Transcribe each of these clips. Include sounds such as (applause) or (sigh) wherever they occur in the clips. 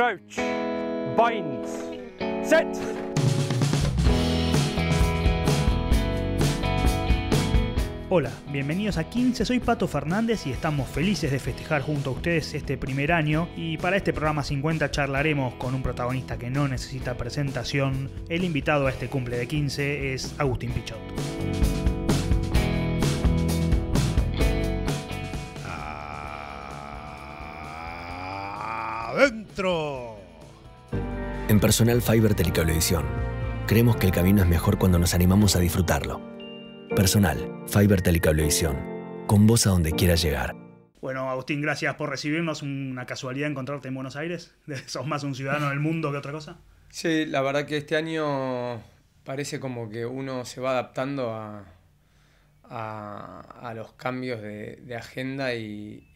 Crouch. Bind. Set. Hola, bienvenidos a 15, soy Pato Fernández y estamos felices de festejar junto a ustedes este primer año y para este programa 50 charlaremos con un protagonista que no necesita presentación. El invitado a este cumple de 15 es Agustín Pichot. En Personal Fiber Telecablevisión, creemos que el camino es mejor cuando nos animamos a disfrutarlo. Personal Fiber Telecablevisión, con vos a donde quieras llegar. Bueno, Agustín, gracias por recibirnos. Una casualidad encontrarte en Buenos Aires. (laughs) ¿Sos más un ciudadano del mundo que otra cosa? Sí, la verdad que este año parece como que uno se va adaptando a, a, los cambios de, agenda y,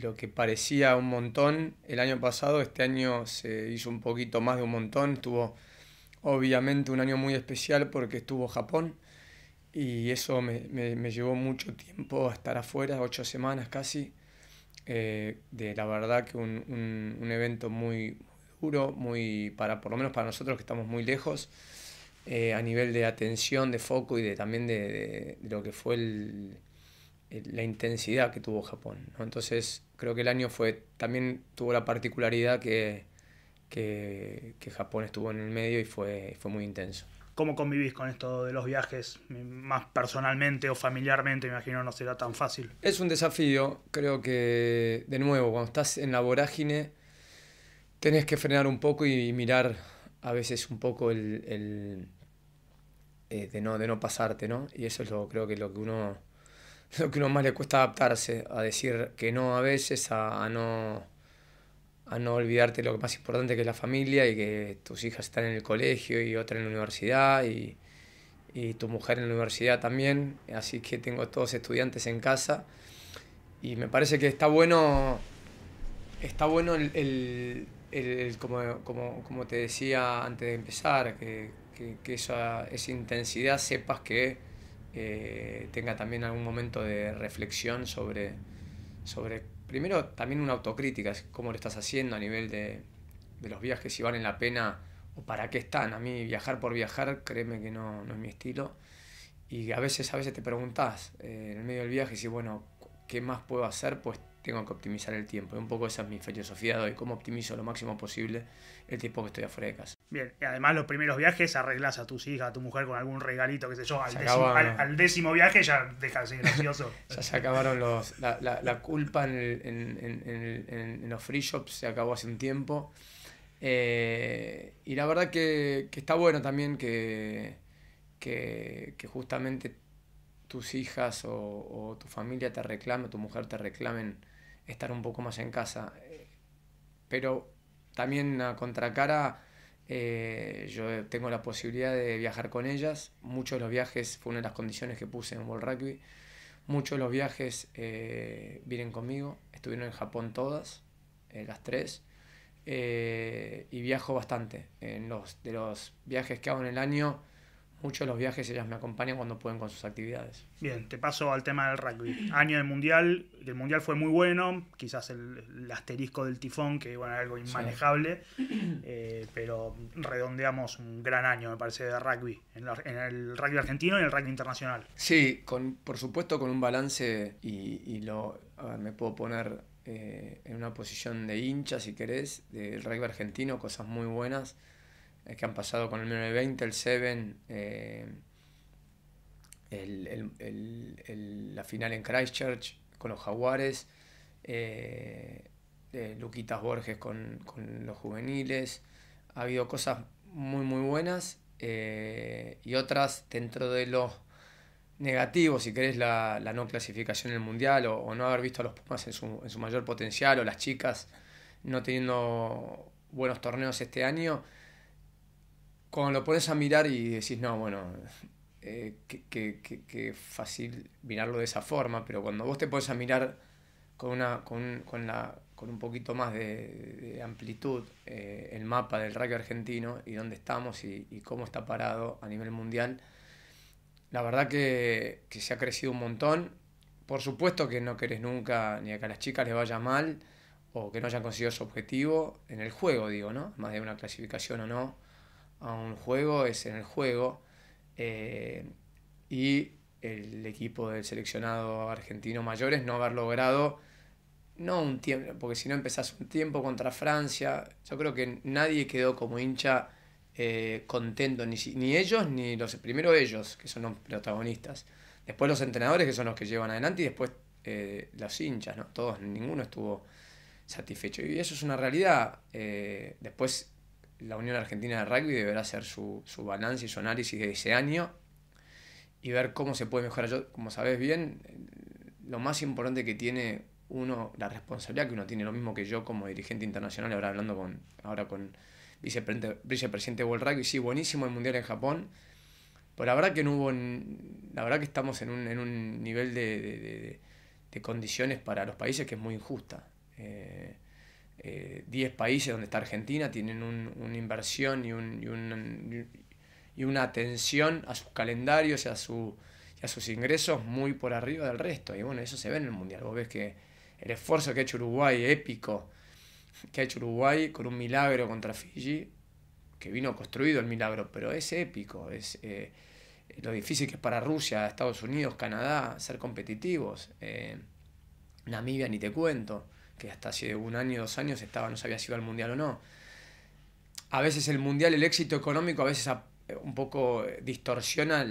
lo que parecía un montón el año pasado, este año se hizo un poquito más de un montón. Estuvo obviamente un año muy especial porque estuvo Japón y eso me, me- llevó mucho tiempo a estar afuera, ocho semanas casi. Eh, de la verdad que un, un- un evento muy duro, muy para, por lo menos para nosotros que estamos muy lejos, eh, a nivel de atención, de foco y de, también de, de- de lo que fue el- el- la intensidad que tuvo Japón. ¿no? Entonces creo que el año fue, también tuvo la particularidad que, que, que Japón estuvo en el medio y fue, fue muy intenso. ¿Cómo convivís con esto de los viajes? Más personalmente o familiarmente, me imagino no será tan fácil. Es un desafío, creo que de nuevo, cuando estás en la vorágine, tenés que frenar un poco y mirar a veces un poco el, el, eh, de, no, de no pasarte, ¿no? Y eso es lo, creo que lo que uno, (laughs) lo que uno más le cuesta adaptarse, a decir que no a veces, a, a no, a no olvidarte lo más importante que es la familia y que tus hijas están en el colegio y otra en la universidad y, y tu mujer en la universidad también, así que tengo todos estudiantes en casa y me parece que está bueno, está bueno el, el- el- el- como, como, como te decía antes de empezar, que, que, esa, esa intensidad sepas que eh, tenga también algún momento de reflexión sobre, sobre, primero también una autocrítica, cómo lo estás haciendo a nivel de, de los viajes, si valen la pena o para qué están. A mí viajar por viajar, créeme que no, no es mi estilo. Y a veces, a veces te preguntás eh, en el medio del viaje si, bueno, ¿qué más puedo hacer? Pues tengo que optimizar el tiempo. Y un poco esa es mi filosofía de hoy, cómo optimizo lo máximo posible el tiempo que estoy afuera de casa. Bien, y además los primeros viajes arreglas a tus hijas, a tu mujer con algún regalito, qué sé yo. Al, décimo, al- décimo viaje ya deja de ser gracioso. (laughs) Ya se acabaron los, la, la, la culpa en, el- en, en- en el- en- en los free shops, se acabó hace un tiempo. Eh, y la verdad que, que está bueno también que, que, que justamente tus hijas o, o tu familia te reclame, tu mujer te reclamen estar un poco más en casa. Eh, Pero también a contracara, eh, yo tengo la posibilidad de viajar con ellas. Muchos de los viajes fue una de las condiciones que puse en World Rugby. Muchos de los viajes eh, vienen conmigo. Estuvieron en Japón todas, eh, las tres. Eh, y viajo bastante. En los, de los viajes que hago en el año, muchos de los viajes ellas me acompañan cuando pueden con sus actividades. Bien, te paso al tema del rugby. Año del mundial, el mundial fue muy bueno, quizás el, el asterisco del tifón, que bueno, era algo inmanejable, eh, pero redondeamos un gran año, me parece, de rugby, en, la- en el rugby argentino y en el rugby internacional. Sí, con, por supuesto con un balance y, y lo, a ver, me puedo poner eh, en una posición de hincha, si querés, del rugby argentino, cosas muy buenas que han pasado con el 1920, el Seven, eh, el- el- el- la final en Christchurch con los Jaguares, eh, eh, Luquitas Borges con, con los juveniles. Ha habido cosas muy, muy buenas eh, y otras dentro de los negativos, si querés, la, la no clasificación en el Mundial o, o no haber visto a los Pumas en su, en su mayor potencial o las chicas no teniendo buenos torneos este año. Cuando lo pones a mirar y decís, no, bueno, eh, qué, fácil mirarlo de esa forma, pero cuando vos te pones a mirar con, una, con, con la, con un poquito más de, amplitud eh, el mapa del rugby argentino y dónde estamos y, y cómo está parado a nivel mundial, la verdad que, que se ha crecido un montón. Por supuesto que no querés nunca ni a que a las chicas les vaya mal o que no hayan conseguido su objetivo en el juego, digo, ¿no? Más de una clasificación o no a un juego, es en el juego. Eh, y el equipo del seleccionado argentino mayores no haber logrado, no un tiempo, porque si no empezás un tiempo contra Francia, yo creo que nadie quedó como hincha eh, contento, ni, ni ellos, ni los, primero ellos, que son los protagonistas, después los entrenadores, que son los que llevan adelante, y después eh, los hinchas, ¿no? Todos, ninguno estuvo satisfecho. Y eso es una realidad. Después la Unión Argentina de Rugby deberá hacer su, su, balance y su análisis de ese año y ver cómo se puede mejorar. Yo, como sabes bien, lo más importante que tiene uno, la responsabilidad que uno tiene, lo mismo que yo como dirigente internacional, ahora hablando con, ahora con vicepresidente, vicepresidente de World Rugby, sí, buenísimo el Mundial en Japón, pero la verdad que no hubo, la verdad que estamos en un, en un nivel de, de, de condiciones para los países que es muy injusta. 10 eh, eh, países donde está Argentina tienen una inversión y, un, y, una atención a sus calendarios y a, su, a sus ingresos muy por arriba del resto. Y bueno, eso se ve en el Mundial. Vos ves que el esfuerzo que ha hecho Uruguay, épico, que ha hecho Uruguay con un milagro contra Fiji, que vino construido el milagro, pero es épico, es eh, lo difícil que es para Rusia, Estados Unidos, Canadá ser competitivos. Namibia ni te cuento que hasta hace un año, dos años estaba, no sabía si iba al mundial o no. A veces el mundial, el éxito económico, a veces un poco distorsiona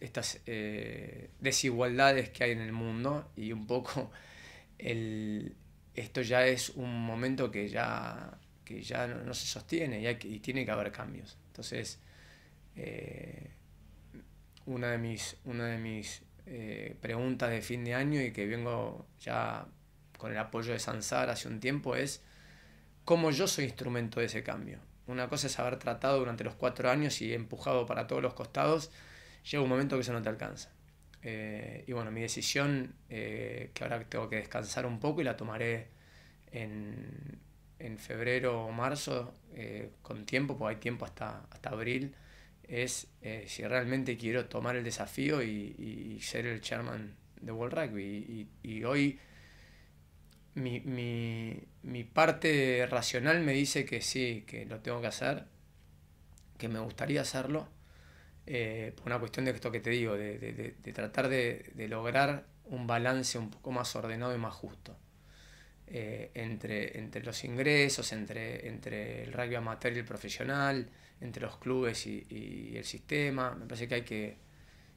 estas eh, desigualdades que hay en el mundo y un poco el, esto ya es un momento que ya, que ya no, se sostiene y, tiene que haber cambios. Entonces, eh, una de mis, una de mis eh, preguntas de fin de año y que vengo ya con el apoyo de Sansar hace un tiempo es cómo yo soy instrumento de ese cambio. Una cosa es haber tratado durante los cuatro años y empujado para todos los costados, llega un momento que eso no te alcanza. Eh, y bueno, mi decisión, eh, que ahora tengo que descansar un poco y la tomaré en, en febrero o marzo, eh, con tiempo, porque hay tiempo hasta, hasta abril, es si realmente quiero tomar el desafío y, y, ser el chairman de World Rugby. Y hoy mi, mi, parte racional me dice que sí, que lo tengo que hacer, que me gustaría hacerlo, eh, por una cuestión de esto que te digo, de, de, de tratar de, lograr un balance un poco más ordenado y más justo. Eh, entre, entre los ingresos, entre, entre el rugby amateur y el profesional, entre los clubes y, y, el sistema. Me parece que hay que,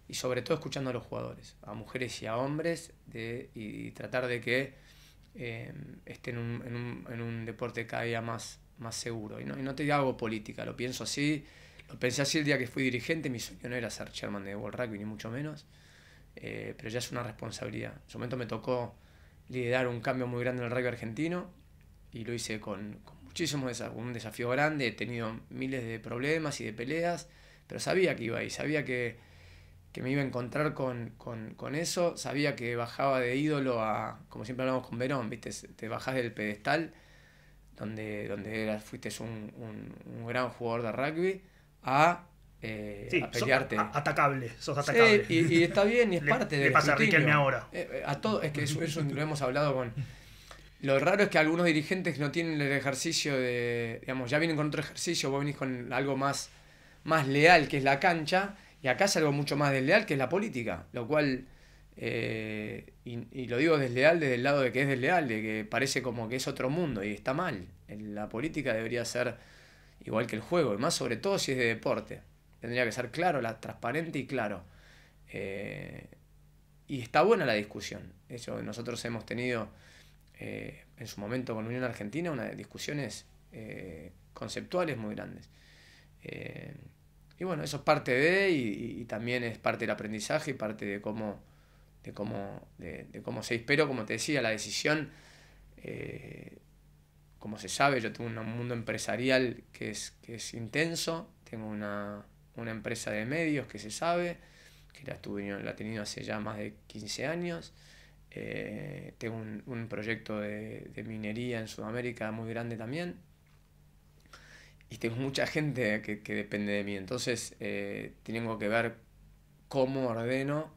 y sobre todo escuchando a los jugadores, a mujeres y a hombres, de, y tratar de que eh, esté en un, en, un, en un, deporte cada día más, más seguro. Y no, y no te hago política, lo pienso así. Lo pensé así el día que fui dirigente, mi sueño no era ser chairman de World Rugby, ni mucho menos. Eh, pero ya es una responsabilidad. En su momento me tocó liderar un cambio muy grande en el rugby argentino y lo hice con, con muchísimos desafíos, un desafío grande. He tenido miles de problemas y de peleas, pero sabía que iba ahí, sabía que que me iba a encontrar con, con, con, eso. Sabía que bajaba de ídolo a, como siempre hablamos con Verón, ¿viste? te bajás del pedestal, donde, donde fuiste un, un, un gran jugador de rugby, a, eh, a pelearte. atacable, sos atacable. Sí, y, y, está bien, y es (laughs) parte de Le pasa a ahora. Eh, eh, a todo, es que eso, eso lo hemos hablado con... (laughs) Lo raro es que algunos dirigentes no tienen el ejercicio de, digamos, ya vienen con otro ejercicio, vos venís con algo más, más leal, que es la cancha, y acá es algo mucho más desleal que es la política, lo cual, eh, y, lo digo desleal desde el lado de que es desleal, de que parece como que es otro mundo y está mal. La política debería ser igual que el juego, y más sobre todo si es de deporte. Tendría que ser claro, la, transparente y claro. Eh, y está buena la discusión. Eso, nosotros hemos tenido eh, en su momento con Unión Argentina unas discusiones conceptuales muy grandes. Y bueno, eso es parte de, y, también es parte del aprendizaje y parte de cómo, de cómo, de, cómo se espero, como te decía, la decisión, eh, como se sabe, yo tengo un mundo empresarial que es, que es intenso, tengo una, una empresa de medios que se sabe, que la, tuve, la he tenido hace ya más de 15 años, eh, tengo un, proyecto de minería en Sudamérica muy grande también, y tengo mucha gente que, que depende de mí. Entonces, eh, tengo que ver cómo ordeno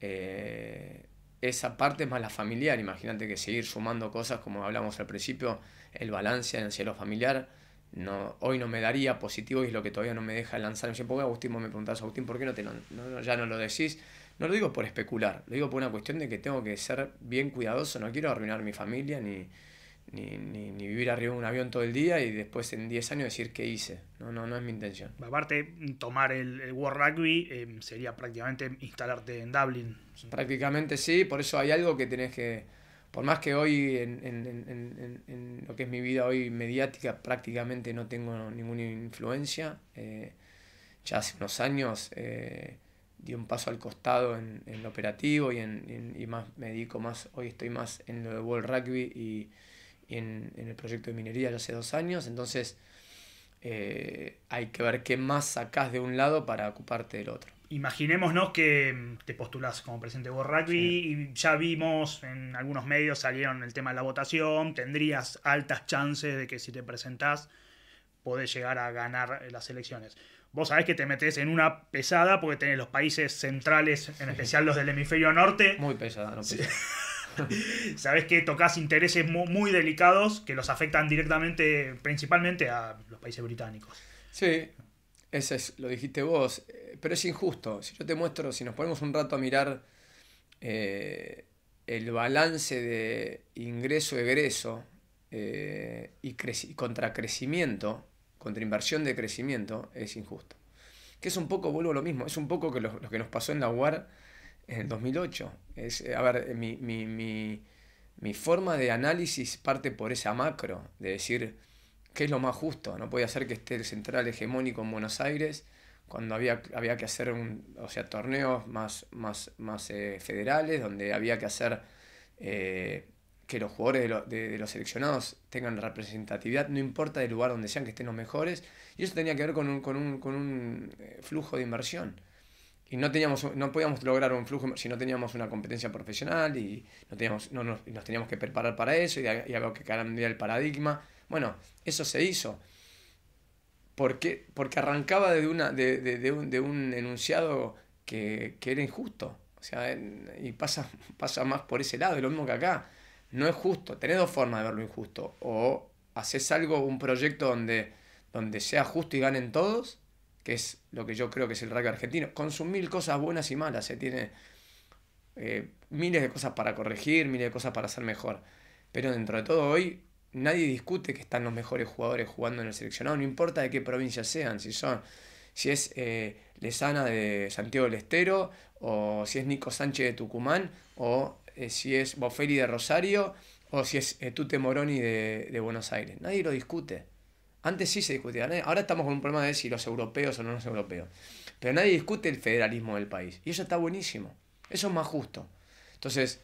eh, esa parte más la familiar. Imagínate que seguir sumando cosas, como hablamos al principio, el balance en el cielo familiar. No, hoy no me daría positivo y es lo que todavía no me deja lanzar. Siempre Agustín, vos me preguntás, Agustín, ¿por qué no te no, ya no lo decís? No lo digo por especular, lo digo por una cuestión de que tengo que ser bien cuidadoso, no quiero arruinar mi familia ni, ni, ni, vivir arriba de un avión todo el día y después en 10 años decir qué hice. No, no, no es mi intención. Aparte, tomar el, World Rugby eh, sería prácticamente instalarte en Dublin. Prácticamente sí, por eso hay algo que tenés que, por más que hoy en, en, lo que es mi vida hoy mediática prácticamente no tengo ninguna influencia, eh, ya hace unos años eh, di un paso al costado en, lo operativo y, en, y más me dedico más, hoy estoy más en lo de World Rugby y y en, el proyecto de minería ya hace dos años, entonces eh, hay que ver qué más sacás de un lado para ocuparte del otro. Imaginémonos que te postulás como presidente de World Rugby y ya vimos en algunos medios salieron el tema de la votación, tendrías altas chances de que si te presentás podés llegar a ganar las elecciones. Vos sabés que te metes en una pesada porque tenés los países centrales, en especial los del hemisferio norte. Muy pesada, no pesada. (laughs) (laughs) Sabes que tocas intereses muy, delicados que los afectan directamente, principalmente a los países británicos. Sí, eso es, lo dijiste vos, eh, pero es injusto. Si yo te muestro, si nos ponemos un rato a mirar eh, el balance de ingreso-egreso eh, y, contra crecimiento, contra inversión de crecimiento, es injusto. Que es un poco, vuelvo a lo mismo, es un poco que lo, lo que nos pasó en la UAR en el 2008. Es, a ver, mi, mi, mi, mi, forma de análisis parte por esa macro, de decir qué es lo más justo. No podía ser que esté el central hegemónico en Buenos Aires cuando había, había que hacer un, o sea, torneos más, más, más eh, federales, donde había que hacer eh, que los jugadores de, de, los seleccionados tengan representatividad, no importa del lugar donde sean que estén los mejores, y eso tenía que ver con un, con un, con un eh, flujo de inversión y no teníamos no podíamos lograr un flujo si no teníamos una competencia profesional y no teníamos no, nos, nos teníamos que preparar para eso y, y había que cambiar el paradigma. Bueno eso se hizo. Porque porque arrancaba de una de, de, de, un, de un, enunciado que, que, era injusto. O sea y pasa (laughs) pasa más por ese lado es lo mismo que acá. No es justo. Tenés dos formas de verlo injusto. O haces algo un proyecto donde donde sea justo y ganen todos que es lo que yo creo que es el rugby argentino, con sus mil cosas buenas y malas, se tiene eh, miles de cosas para corregir, miles de cosas para hacer mejor. Pero dentro de todo hoy nadie discute que están los mejores jugadores jugando en el seleccionado, no importa de qué provincia sean, si son si es eh, Lesana de Santiago del Estero, o si es Nico Sánchez de Tucumán, o eh, si es Boferi de Rosario, o si es Tute Moroni de, de Buenos Aires. Nadie lo discute. Antes sí se discutía, ahora estamos con un problema de si los europeos o no los europeos. Pero nadie discute el federalismo del país. Y eso está buenísimo. Eso es más justo. Entonces,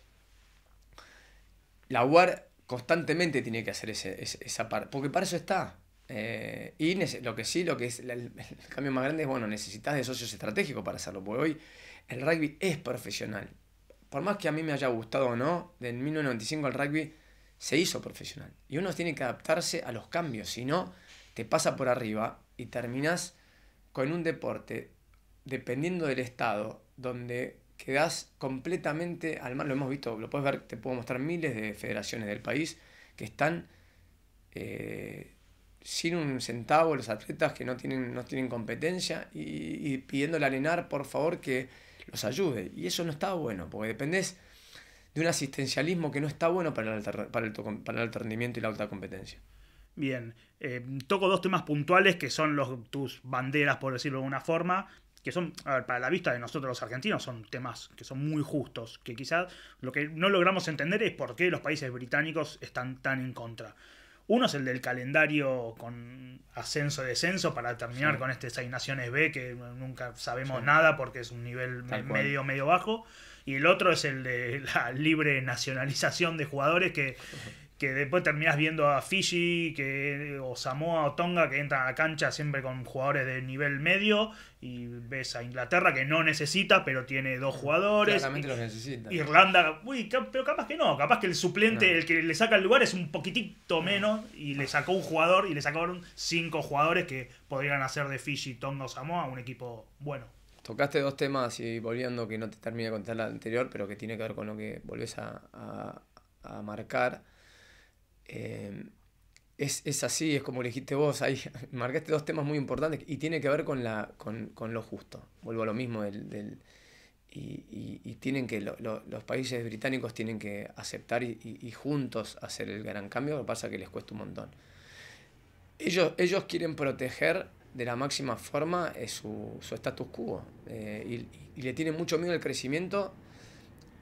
la UAR constantemente tiene que hacer ese, esa parte, porque para eso está. Eh, y lo que sí, lo que es el, cambio más grande es, bueno, necesitas de socios estratégicos para hacerlo, porque hoy el rugby es profesional. Por más que a mí me haya gustado o no, en 1995 el rugby se hizo profesional. Y uno tiene que adaptarse a los cambios, si no, te pasa por arriba y terminas con un deporte, dependiendo del estado, donde quedas completamente al mar. Lo hemos visto, lo puedes ver, te puedo mostrar miles de federaciones del país que están eh, sin un centavo, los atletas que no tienen, no tienen competencia y, pidiéndole al ENAR, por favor, que los ayude. Y eso no está bueno, porque dependés de un asistencialismo que no está bueno para el, para el, para el alto rendimiento y la alta competencia. Bien, eh, toco dos temas puntuales que son los, tus banderas, por decirlo de alguna forma, que son, a ver, para la vista de nosotros los argentinos, son temas que son muy justos, que quizás lo que no logramos entender es por qué los países británicos están tan en contra. Uno es el del calendario con ascenso-descenso para terminar con este Seis Naciones B, que nunca sabemos nada porque es un nivel medio, medio bajo. Y el otro es el de la libre nacionalización de jugadores que (laughs) que después terminás viendo a Fiji que, o Samoa o Tonga que entran a la cancha siempre con jugadores de nivel medio y ves a Inglaterra que no necesita pero tiene dos jugadores. Claramente los necesita. Irlanda, uy, pero capaz que no, capaz que el suplente, el que le saca el lugar es un poquitito menos y le sacó un jugador y le sacaron cinco jugadores que podrían hacer de Fiji, Tonga o Samoa un equipo bueno. tocaste dos temas y volviendo que no te termine de contar la anterior, pero que tiene que ver con lo que volvés a, a, a marcar. Eh, es, es, así, es como dijiste vos, ahí (laughs) marcaste dos temas muy importantes y tiene que ver con, la, con, con lo justo. Vuelvo a lo mismo del... del y, y, y, tienen que, lo, lo, los países británicos tienen que aceptar y, y, juntos hacer el gran cambio, lo que pasa es que les cuesta un montón. Ellos, ellos quieren proteger de la máxima forma su, su status quo eh, y, le tienen mucho miedo al crecimiento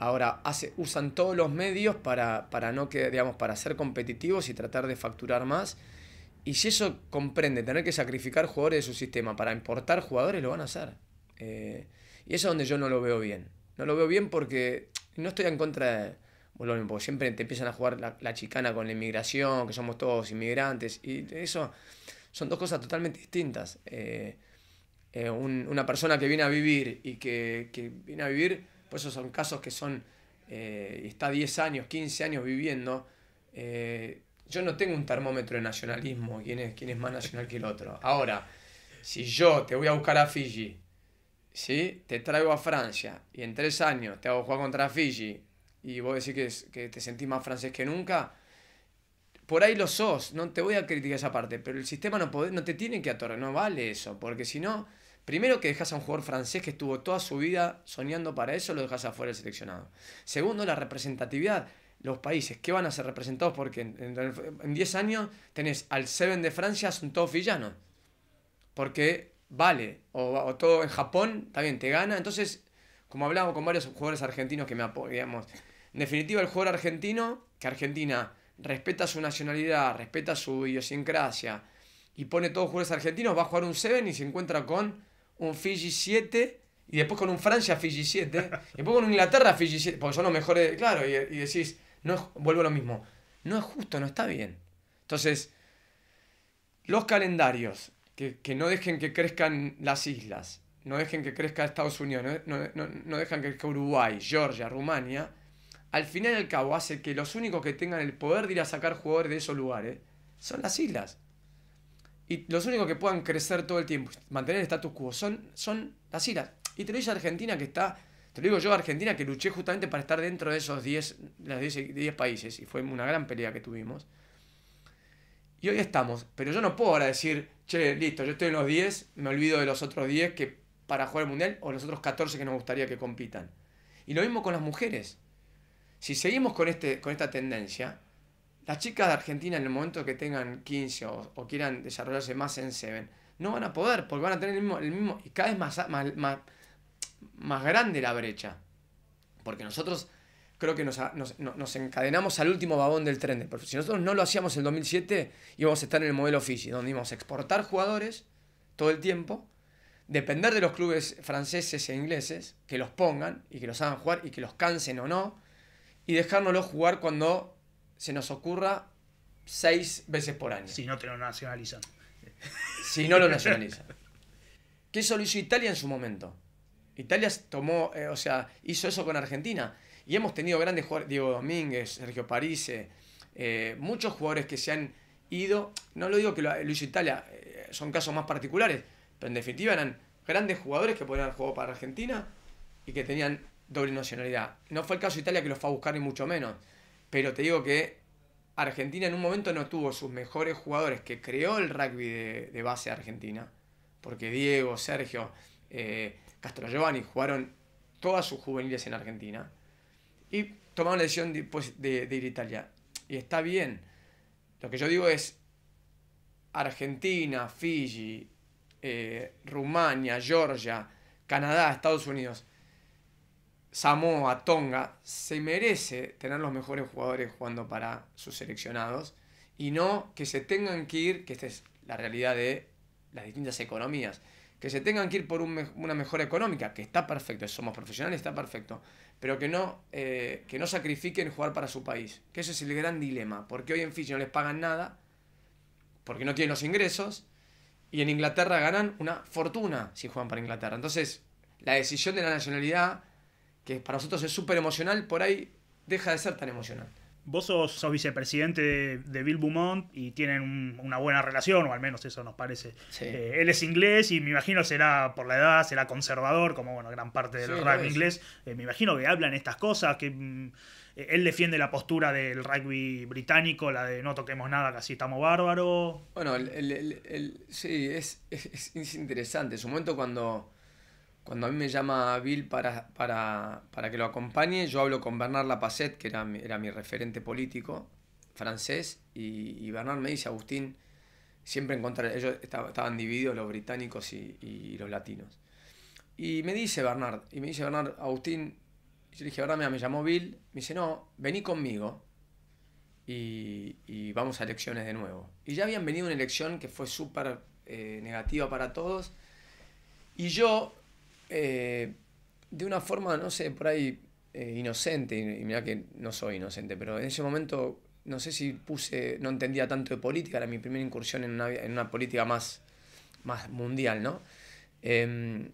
Ahora usan todos los medios para, para, no que, para ser competitivos y tratar de facturar más. Y si eso comprende tener que sacrificar jugadores de su sistema para importar jugadores, lo van a hacer. Eh, y eso es donde yo no lo veo bien. No lo veo bien porque no estoy en contra de... Porque siempre te empiezan a jugar la, chicana con la inmigración, que somos todos inmigrantes. Y eso son dos cosas totalmente distintas. Eh, eh, un, una persona que viene a vivir y que, que viene a vivir por eso son casos que son, eh, está 10 años, 15 años viviendo. Eh, yo no tengo un termómetro de nacionalismo, quién es, quién es más nacional que el otro. Ahora, si yo te voy a buscar a Fiji, ¿sí? te traigo a Francia y en tres años te hago jugar contra Fiji y vos decís que, que te sentís más francés que nunca, por ahí lo sos, no te voy a criticar esa parte, pero el sistema no, puede, no te tiene que atorrar, no vale eso, porque si no Primero que dejas a un jugador francés que estuvo toda su vida soñando para eso, lo dejas afuera del seleccionado. Segundo, la representatividad. Los países que van a ser representados porque en 10 años tenés al Seven de Francia, son todos villanos. Porque vale, o, todo en Japón también te gana. Entonces, como hablamos con varios jugadores argentinos que me apoyan, en definitiva el jugador argentino, que Argentina respeta su nacionalidad, respeta su idiosincrasia y pone todos jugadores argentinos, va a jugar un Seven y se encuentra con un Fiji 7 y después con un Francia Fiji 7 y después con un Inglaterra Fiji 7, porque son los mejores, claro, y, y decís, no vuelvo a lo mismo, no es justo, no está bien. Entonces, los calendarios, que, que no dejen que crezcan las islas, no dejen que crezca Estados Unidos, no, no, no, no dejan que crezca Uruguay, Georgia, Rumania, al final y al cabo hace que los únicos que tengan el poder de ir a sacar jugadores de esos lugares son las islas. Y los únicos que puedan crecer todo el tiempo, mantener el status quo, son, son las islas. Y te lo dice Argentina que está, te lo digo yo, Argentina, que luché justamente para estar dentro de esos 10, 10, países. Y fue una gran pelea que tuvimos. Y hoy estamos. Pero yo no puedo ahora decir, che, listo, yo estoy en los 10, me olvido de los otros 10 que para jugar el mundial o los otros 14 que nos gustaría que compitan. Y lo mismo con las mujeres. Si seguimos con, este, con esta tendencia, las chicas de Argentina en el momento que tengan 15 o, quieran desarrollarse más en Seven, no van a poder, porque van a tener el mismo, el mismo y cada vez más, más, más, más grande la brecha. Porque nosotros creo que nos, nos, nos, encadenamos al último vagón del tren. Si nosotros no lo hacíamos en el 2007, íbamos a estar en el modelo Fiji, donde íbamos a exportar jugadores todo el tiempo, depender de los clubes franceses e ingleses, que los pongan y que los hagan jugar y que los cansen o no, y dejárnoslos jugar cuando se nos ocurra seis veces por año. Si no te lo nacionalizan. Si no lo nacionalizan. ¿Qué eso lo hizo Italia en su momento? Italia tomó, eh, o sea, hizo eso con Argentina. Y hemos tenido grandes jugadores, Diego Domínguez, Sergio Parise, eh, muchos jugadores que se han ido, no lo digo que lo, hizo Italia, eh, son casos más particulares, pero en definitiva eran grandes jugadores que podían haber jugado para Argentina y que tenían doble nacionalidad. No fue el caso de Italia que los fue a buscar ni mucho menos. Pero te digo que Argentina en un momento no tuvo sus mejores jugadores que creó el rugby de, de base Argentina. Porque Diego, Sergio, eh, Castro Giovanni jugaron todas sus juveniles en Argentina. Y tomaron la decisión de, ir a Italia. Y está bien. Lo que yo digo es Argentina, Fiji, eh, Rumania, Georgia, Canadá, Estados Unidos Samoa, Tonga, se merece tener los mejores jugadores jugando para sus seleccionados y no que se tengan que ir, que esta es la realidad de las distintas economías, que se tengan que ir por una mejora económica, que está perfecto, somos profesionales, está perfecto, pero que no, eh, que no sacrifiquen jugar para su país, que ese es el gran dilema, porque hoy en Fiji no les pagan nada, porque no tienen los ingresos, y en Inglaterra ganan una fortuna si juegan para Inglaterra. Entonces, la decisión de la nacionalidad que para nosotros es súper emocional, por ahí deja de ser tan emocional. Vos sos, vicepresidente de, Bill Beaumont y tienen una buena relación, o al menos eso nos parece. Eh, él es inglés y me imagino será por la edad, será conservador, como bueno, gran parte del rugby inglés. Eh, me imagino que hablan estas cosas, que mm, él defiende la postura del rugby británico, la de no toquemos nada, que así estamos bárbaros. Bueno, sí, es, es, es interesante. En su momento cuando cuando a mí me llama Bill para, para, para que lo acompañe, yo hablo con Bernard Lapacette, que era era mi referente político francés, y, Bernard me dice, Agustín, siempre encontré, ellos estaban divididos los británicos y, los latinos. Y me dice Bernard, y me dice Bernard, Agustín, yo le dije, Bernard, me llamó Bill, me dice, no, vení conmigo y, vamos a elecciones de nuevo. Y ya habían venido una elección que fue súper eh, negativa para todos, y yo eh, de una forma, no sé, por ahí eh, inocente, y mira que no soy inocente, pero en ese momento no sé si puse, no entendía tanto de política, era mi primera incursión en una, en una política más, más mundial, ¿no? Em,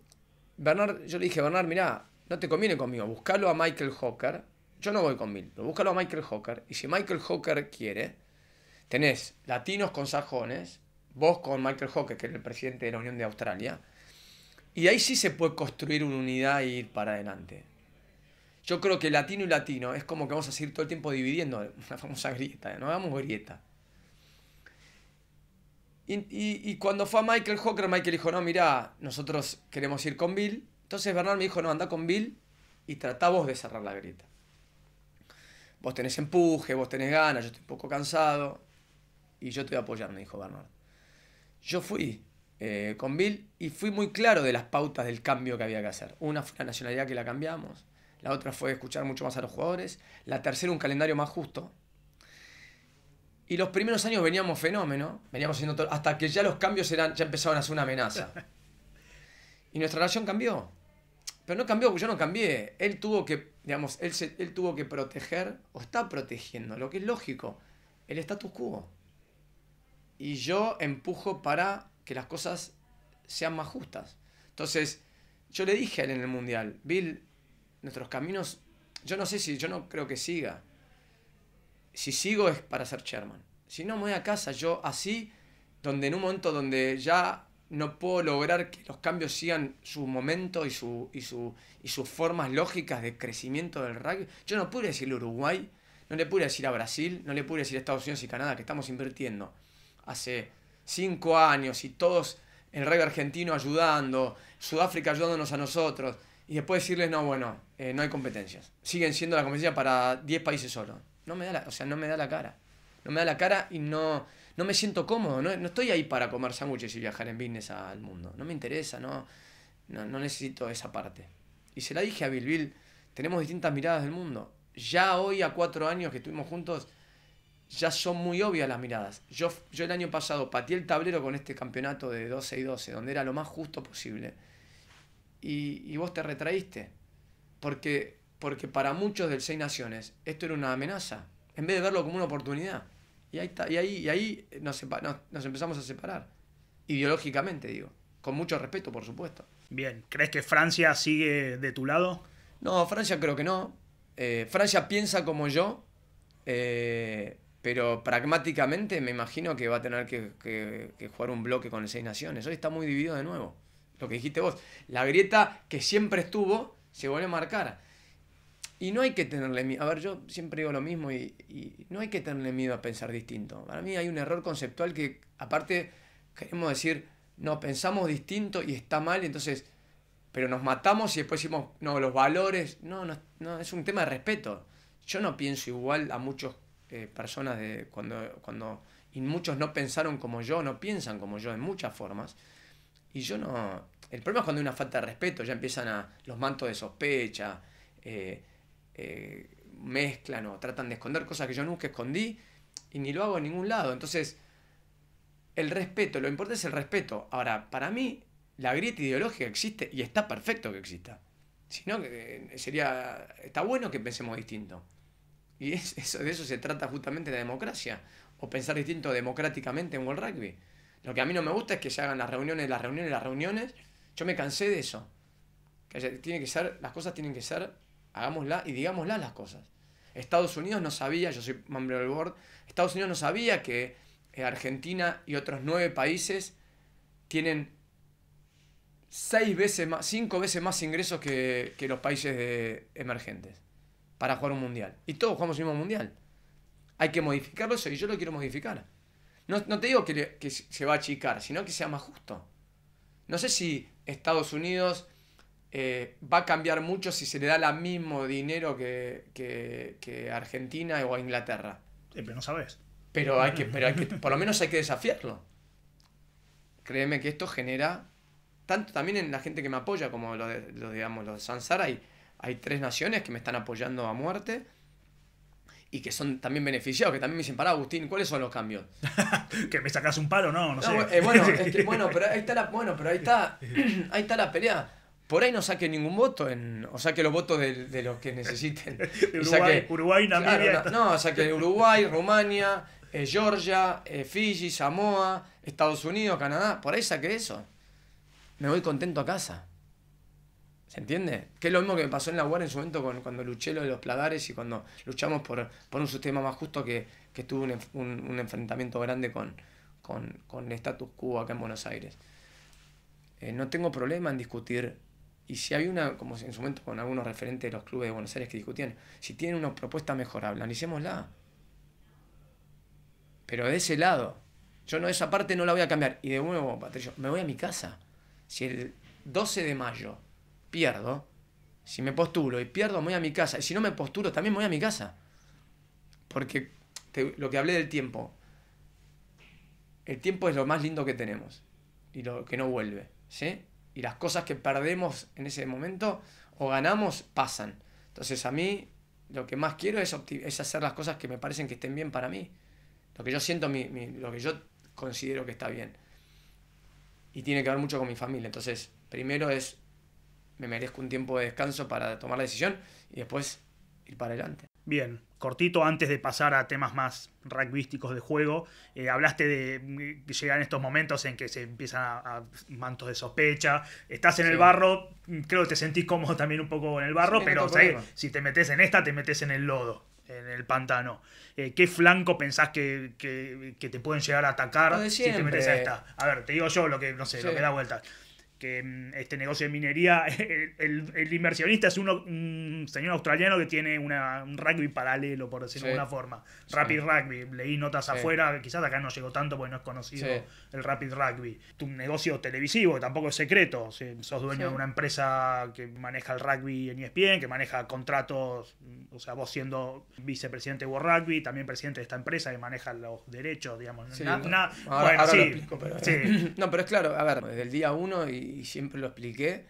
Bernard, yo le dije, Bernard, mira, no te conviene conmigo, buscalo a Michael Hawker, yo no voy con Bill, pero búscalo a Michael Hawker, y si Michael Hawker quiere, tenés latinos con sajones, vos con Michael Hawker, que es el presidente de la Unión de Australia, y ahí sí se puede construir una unidad e ir para adelante. Yo creo que latino y latino es como que vamos a seguir todo el tiempo dividiendo, (laughs) una famosa grieta, no hagamos grieta. Y, cuando fue a Michael Hawker, Michael dijo, no, mira, nosotros queremos ir con Bill. Entonces Bernard me dijo, no, anda con Bill y tratá vos de cerrar la grieta. Vos tenés empuje, vos tenés ganas, yo estoy un poco cansado y yo te voy a apoyar, dijo Bernard. Yo fui, eh, con Bill y fui muy claro de las pautas del cambio que había que hacer. Una fue la nacionalidad que la cambiamos, la otra fue escuchar mucho más a los jugadores, la tercera un calendario más justo. Y los primeros años veníamos fenómeno, veníamos haciendo todo, hasta que ya los cambios eran, ya empezaban a ser una amenaza. (laughs) Y nuestra relación cambió. Pero no cambió, yo no cambié. Él tuvo que, digamos, él, él tuvo que proteger, o está protegiendo, lo que es lógico, el status quo. Y yo empujo para que las cosas sean más justas. Entonces, yo le dije a él en el Mundial, Bill, nuestros caminos, yo no sé si, yo no creo que siga. Si sigo es para ser chairman. Si no, me voy a casa, yo así, donde en un momento donde ya no puedo lograr que los cambios sigan su momento y, su, y, y sus formas lógicas de crecimiento del rugby, yo no pude decirle a Uruguay, no le pude decir a Brasil, no le pude decir a Estados Unidos y Canadá que estamos invirtiendo hace cinco años y todos el rey argentino ayudando, Sudáfrica ayudándonos a nosotros, y después decirles, no, bueno, eh, no hay competencias. Siguen siendo la competencia para 10 países solo. No me da la, o sea, no me da la cara. No me da la cara y no, no me siento cómodo. No, estoy ahí para comer sándwiches y viajar en business al mundo. No me interesa, no, no, no necesito esa parte. Y se la dije a Bill, tenemos distintas miradas del mundo. Ya hoy, a cuatro años que estuvimos juntos, ya son muy obvias las miradas. Yo, yo el año pasado pateé el tablero con este campeonato de 12 y 12, donde era lo más justo posible. Y, vos te retraíste. Porque, porque para muchos del Seis Naciones esto era una amenaza, en vez de verlo como una oportunidad. Y ahí, y ahí, y ahí nos, nos empezamos a separar. Ideológicamente, digo. Con mucho respeto, por supuesto. Bien, ¿crees que Francia sigue de tu lado? No, Francia creo que no. Eh, Francia piensa como yo. Eh, pero pragmáticamente me imagino que va a tener que, jugar un bloque con el Seis Naciones. Hoy está muy dividido de nuevo. Lo que dijiste vos. La grieta que siempre estuvo se vuelve a marcar. Y no hay que tenerle miedo. A ver, yo siempre digo lo mismo y, y, no hay que tenerle miedo a pensar distinto. Para mí hay un error conceptual que, aparte, queremos decir, no, pensamos distinto y está mal, entonces, pero nos matamos y después decimos, no, los valores. No, no, no es un tema de respeto. Yo no pienso igual a muchos eh, personas de cuando, cuando y muchos no pensaron como yo, no piensan como yo en muchas formas. Y yo no. El problema es cuando hay una falta de respeto, ya empiezan a los mantos de sospecha, eh, eh, mezclan o tratan de esconder cosas que yo nunca escondí y ni lo hago en ningún lado. Entonces, el respeto, lo importante es el respeto. Ahora, para mí, la grieta ideológica existe y está perfecto que exista. Si no, sería. Está bueno que pensemos distinto. Y eso, de eso se trata justamente la democracia, o pensar distinto democráticamente en World Rugby. Lo que a mí no me gusta es que se hagan las reuniones, las reuniones, las reuniones. Yo me cansé de eso. Tiene que ser, las cosas tienen que ser, hagámoslas y digámoslas las cosas. Estados Unidos no sabía, yo soy miembro del board, Estados Unidos no sabía que eh, Argentina y otros nueve países tienen seis veces más, cinco veces más ingresos que, que los países emergentes para jugar un mundial. Y todos jugamos el mismo mundial. Hay que modificarlo eso y yo lo quiero modificar. No, no te digo que, le- que se va a achicar, sino que sea más justo. No sé si Estados Unidos eh, va a cambiar mucho si se le da el mismo dinero que, que, que Argentina o a Inglaterra. Eh, pero no sabes. Pero hay que, pero hay que, por lo menos hay que desafiarlo. Créeme que esto genera, tanto también en la gente que me apoya, como lo de, lo, digamos, los de Sansara, hay tres naciones que me están apoyando a muerte y que son también beneficiados, que también me dicen, pará Agustín, ¿cuáles son los cambios? (laughs) Que me sacas un palo, no, no, No, sé. eh, bueno, (laughs) es que, bueno, pero ahí está la, bueno, pero ahí está, (clears throat) ahí está la pelea. Por ahí no saque ningún voto, en, o saque los votos de, de los que necesiten. (laughs) Uruguay, saque- Uruguay, Namibia. Claro, no, no, saque Uruguay, Rumania, eh, Georgia, eh, Fiji, Samoa, Estados Unidos, Canadá. Por ahí saque eso. Me voy contento a casa. ¿Se entiende? Que es lo mismo que me pasó en la UAR en su momento con- cuando luché lo de los plagares y cuando luchamos por, por un sistema más justo que, que enf- un- un enfrentamiento grande con, con, con el status quo acá en Buenos Aires. Eh, no tengo problema en discutir. Y si hay una, como en su momento con algunos referentes de los clubes de Buenos Aires que discutían, si tienen una propuesta mejorable, analicémosla. Pero de ese lado, yo no esa parte no la voy a cambiar. Y de nuevo, Patricio, me voy a mi casa. Si el 12 de mayo pierdo, si me postulo y pierdo, voy a mi casa. Y si no me postulo, también voy a mi casa. Porque te- lo que hablé del tiempo, el tiempo es lo más lindo que tenemos y lo que no vuelve, ¿sí? Y las cosas que perdemos en ese momento o ganamos pasan. Entonces a mí lo que más quiero es hacer las cosas que me parecen que estén bien para mí. Lo que yo siento, mi, mi- lo que yo considero que está bien. Y tiene que ver mucho con mi familia. Entonces, primero es, me merezco un tiempo de descanso para tomar la decisión y después ir para adelante. Bien, cortito antes de pasar a temas más rugbyísticos de juego, eh, hablaste de mm, que llegan estos momentos en que se empiezan a, a mantos de sospecha, estás en Sí. el barro, mm, creo que te sentís cómodo también un poco en el barro, Sí, pero si te metes en esta, te metes en el lodo, en el pantano. Eh, ¿Qué flanco pensás que, que- que te pueden llegar a atacar si te metes siempre. esta? A ver, te digo yo lo que, no sé, lo que da vueltas. Que mm, este negocio de minería, (laughs) el, el- el inversionista es uno, un señor australiano que tiene una, un rugby paralelo, por decirlo de alguna forma. Sí. Rapid Rugby, leí notas Sí. afuera, quizás acá no llegó tanto porque no es conocido el Rapid Rugby. Un negocio televisivo que tampoco es secreto. Sea, sos dueño de una empresa que maneja el rugby en ESPN, que maneja contratos, o sea, vos siendo vicepresidente de World Rugby, también presidente de esta empresa que maneja los derechos, digamos. Na- no. na- ahora, bueno, ahora sí, lo explico, pero... sí. (laughs) no, pero es claro, a ver, desde el día uno, y, y siempre lo expliqué,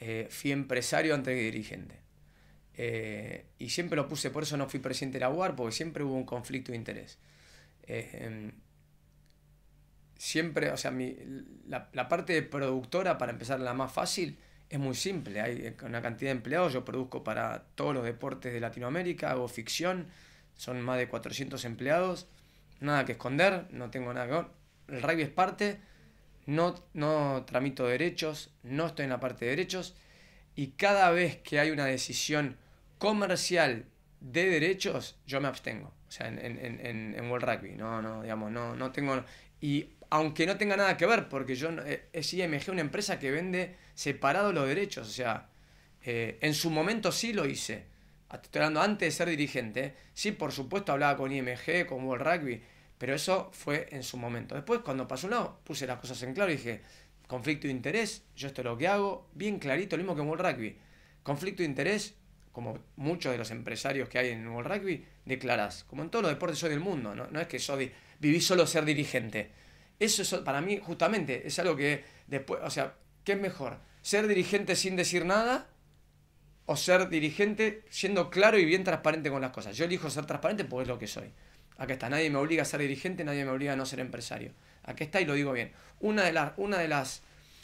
eh, fui empresario antes que dirigente. Eh, y siempre lo puse, por eso no fui presidente de la UAR, porque siempre hubo un conflicto de interés. Eh, em, siempre, o sea, mi- la, la parte de productora, para empezar, la más fácil, es muy simple. Hay eh, una cantidad de empleados, yo produzco para todos los deportes de Latinoamérica, hago ficción, son más de 400 empleados, nada que esconder, no tengo nada que. El rugby es parte, no, no tramito derechos, no estoy en la parte de derechos, y cada vez que hay una decisión comercial de derechos, yo me abstengo. O sea, en, en, en, en- World Rugby, no, no, digamos, no, no tengo... Y aunque no tenga nada que ver, porque yo eh, es IMG una empresa que vende separado los derechos, o sea, eh, en su momento sí lo hice. Estoy hablando antes de ser dirigente. Sí, por supuesto, hablaba con IMG, con World Rugby, pero eso fue en su momento. Después, cuando pasó un puse las cosas en claro y dije, conflicto de interés, yo esto es lo que hago, bien clarito, lo mismo que en World Rugby. Conflicto de interés, como muchos de los empresarios que hay en World Rugby, declarás. Como en todos los deportes soy del mundo, no, no es que soy, viví solo ser dirigente. Eso es, para mí, justamente, es algo que después, o sea, ¿qué es mejor? ¿Ser dirigente sin decir nada? o ser dirigente siendo claro y bien transparente con las cosas. Yo elijo ser transparente porque es lo que soy. Acá está, nadie me obliga a ser dirigente, nadie me obliga a no ser empresario. Aquí está y lo digo bien. Una de las, una de las,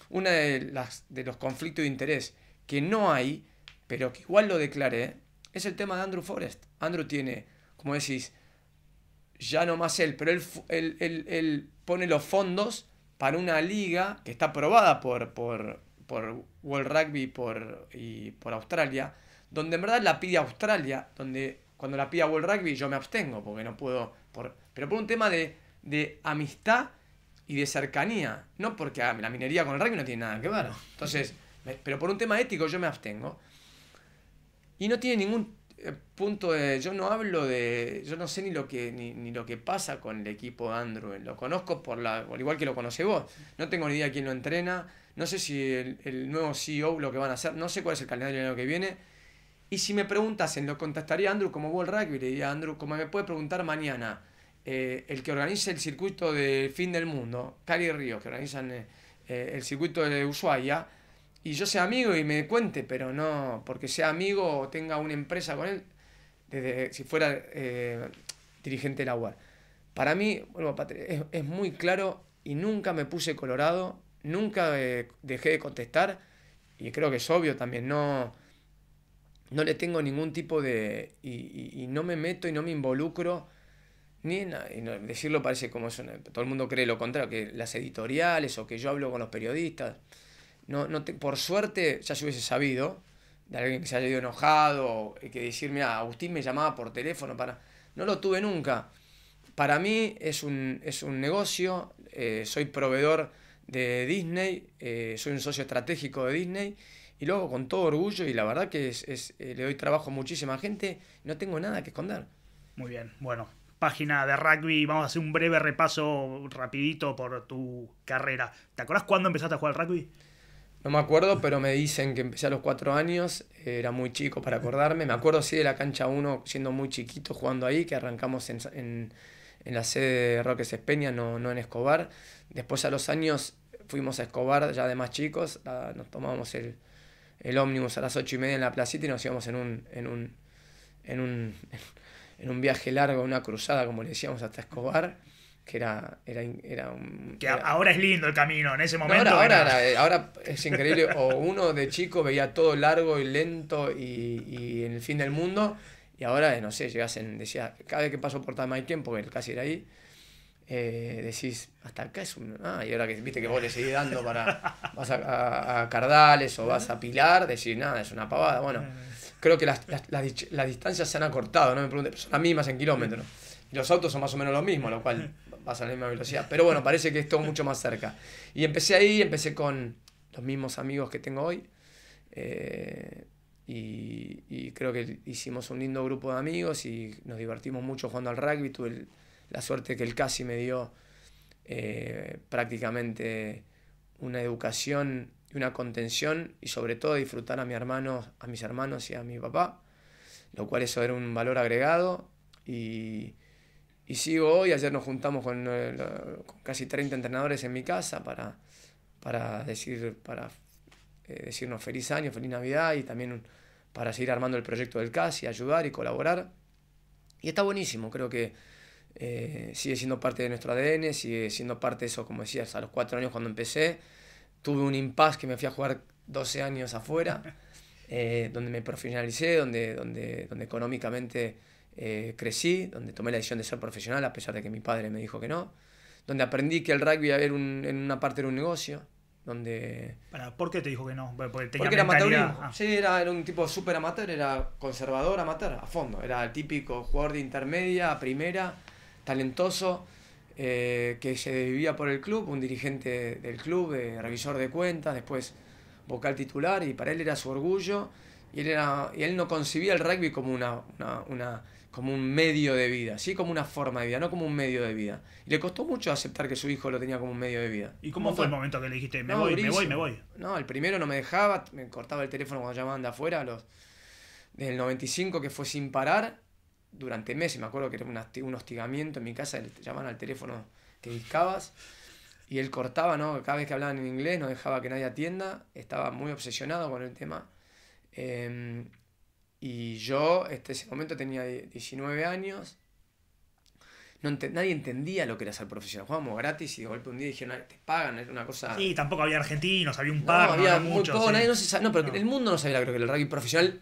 una de las de los conflictos de interés que no hay, pero que igual lo declaré, es el tema de Andrew Forrest. Andrew tiene, como decís, ya no más él, pero él, él, él- él pone los fondos para una liga que está aprobada por, por, por World Rugby por, y por Australia, donde en verdad la pide Australia, donde cuando la pida World Rugby yo me abstengo porque no puedo, por, pero por un tema de, de amistad y de cercanía, no porque ah, la minería con el rugby no tiene nada que ver. Entonces, me- pero por un tema ético yo me abstengo. Y no tiene ningún eh, punto de. Yo no hablo de. Yo no sé ni lo que, ni, ni lo que pasa con el equipo de Andrew. Lo conozco por la. Igual que lo conoce vos. No tengo ni idea quién lo entrena. No sé si el, el nuevo CEO lo que van a hacer. No sé cuál es el calendario del año que viene. Y si me preguntasen, lo contestaría Andrew como World Rugby. Le diría Andrew, como me puede preguntar mañana, eh, el que organiza el circuito del fin del mundo, Cali Río, que organizan eh, eh, el circuito de Ushuaia, y yo sea amigo y me cuente, pero no porque sea amigo o tenga una empresa con él, desde, si fuera dirigente de la UAR. Para mí, bueno, es, es muy claro y nunca me puse colorado, nunca dejé de contestar, y creo que es obvio también, no, no le tengo ningún tipo de... Y, y- y no me meto y no me involucro. Ni en, y no- decirlo parece como eso, todo el mundo cree lo contrario, que las editoriales o que yo hablo con los periodistas. No, no te- por suerte, ya se hubiese sabido de alguien que se haya ido enojado, o que decir, mira, Agustín me llamaba por teléfono para... No lo tuve nunca. Para mí es un, es un negocio, eh, soy proveedor de Disney, eh, soy un socio estratégico de Disney y luego con todo orgullo y la verdad que es, es, eh, le doy trabajo a muchísima gente, no tengo nada que esconder. Muy bien, bueno, página de rugby, vamos a hacer un breve repaso rapidito por tu carrera. ¿Te acuerdas cuándo empezaste a jugar al rugby? No me acuerdo, pero me dicen que empecé a los cuatro años, era muy chico para acordarme. Me acuerdo sí de la cancha 1 siendo muy chiquito jugando ahí, que arrancamos en, en, en la sede de Roques Espeña, no, no en Escobar. Después a los años fuimos a Escobar ya de más chicos, la- nos tomábamos el, el ómnibus a las ocho y media en la placita y nos íbamos en un, en un, en un, en un viaje largo, una cruzada, como le decíamos, hasta Escobar, que era, era, era un... Que era- ahora es lindo el camino, en ese no, momento. ahora, ahora, era- ahora es increíble. O uno de chico veía todo largo y lento y, y en el fin del mundo. Y ahora, no sé, llegas en. Decía, cada vez que paso por Tamaiken, porque casi era ahí, eh, decís, hasta acá es un. Ah, y ahora que viste que vos le seguís dando para. Vas a, a- a Cardales o vas a Pilar, decís, nada, es una pavada. Bueno, creo que las, las, las las distancias se han acortado, no me preguntes, son las mismas en kilómetros. Y los autos son más o menos lo mismo, lo cual (laughs) vas a la misma velocidad. Pero bueno, parece que es todo mucho más cerca. Y empecé ahí, empecé con los mismos amigos que tengo hoy. eh, y, y creo que hicimos un lindo grupo de amigos y nos divertimos mucho jugando al rugby. Tuve el- la suerte que el casi me dio eh, prácticamente una educación y una contención y sobre todo disfrutar a mi hermano, a mis hermanos y a mi papá, lo cual eso era un valor agregado y, y sigo hoy, ayer nos juntamos con, eh, casi 30 entrenadores en mi casa para, para, decir, para eh, decirnos feliz año, feliz Navidad y también para seguir armando el proyecto del CASI, ayudar y colaborar. Y está buenísimo, creo que eh, sigue siendo parte de nuestro ADN, sigue siendo parte de eso, como decías, a los cuatro años cuando empecé, tuve un impasse que me fui a jugar 12 años afuera, (laughs) eh, donde me profesionalicé, donde, donde, donde económicamente eh, crecí, donde tomé la decisión de ser profesional, a pesar de que mi padre me dijo que no, donde aprendí que el rugby era un- en una parte era un negocio, donde... ¿Por qué te dijo que no? Porque tenía Porque era amateurismo. ah, Sí, era, era un tipo súper amateur, era conservador amateur, a fondo. Era el típico jugador de intermedia, primera, talentoso, eh, que se vivía por el club, un dirigente del club, eh, revisor de cuentas, después vocal titular, y para él era su orgullo. Y él, era, y él no concebía el rugby como, una, una- una- como un medio de vida, sí como una forma de vida, no como un medio de vida. Y le costó mucho aceptar que su hijo lo tenía como un medio de vida. ¿Y cómo fue el momento que le dijiste, me No, voy, me voy, durísimo. me voy? No, el primero no me dejaba, me cortaba el teléfono cuando llamaban de afuera, los, desde el 95 que fue sin parar, durante meses, me acuerdo que era un, hosti- un hostigamiento en mi casa, le llamaban al teléfono que discabas, y él cortaba, ¿no? Cada vez que hablaban en inglés no dejaba que nadie atienda, estaba muy obsesionado con el tema. Eh, y yo, este, ese momento tenía 19 años, no ente- nadie entendía lo que era ser profesional. Jugábamos gratis y de golpe un día dijeron, "Ay, te pagan, es una cosa... Sí, tampoco había argentinos, había un par, no, había no muy muchos, poco, sí. nadie no se sabe- no, pero No. el mundo no sabía creo que el rugby profesional,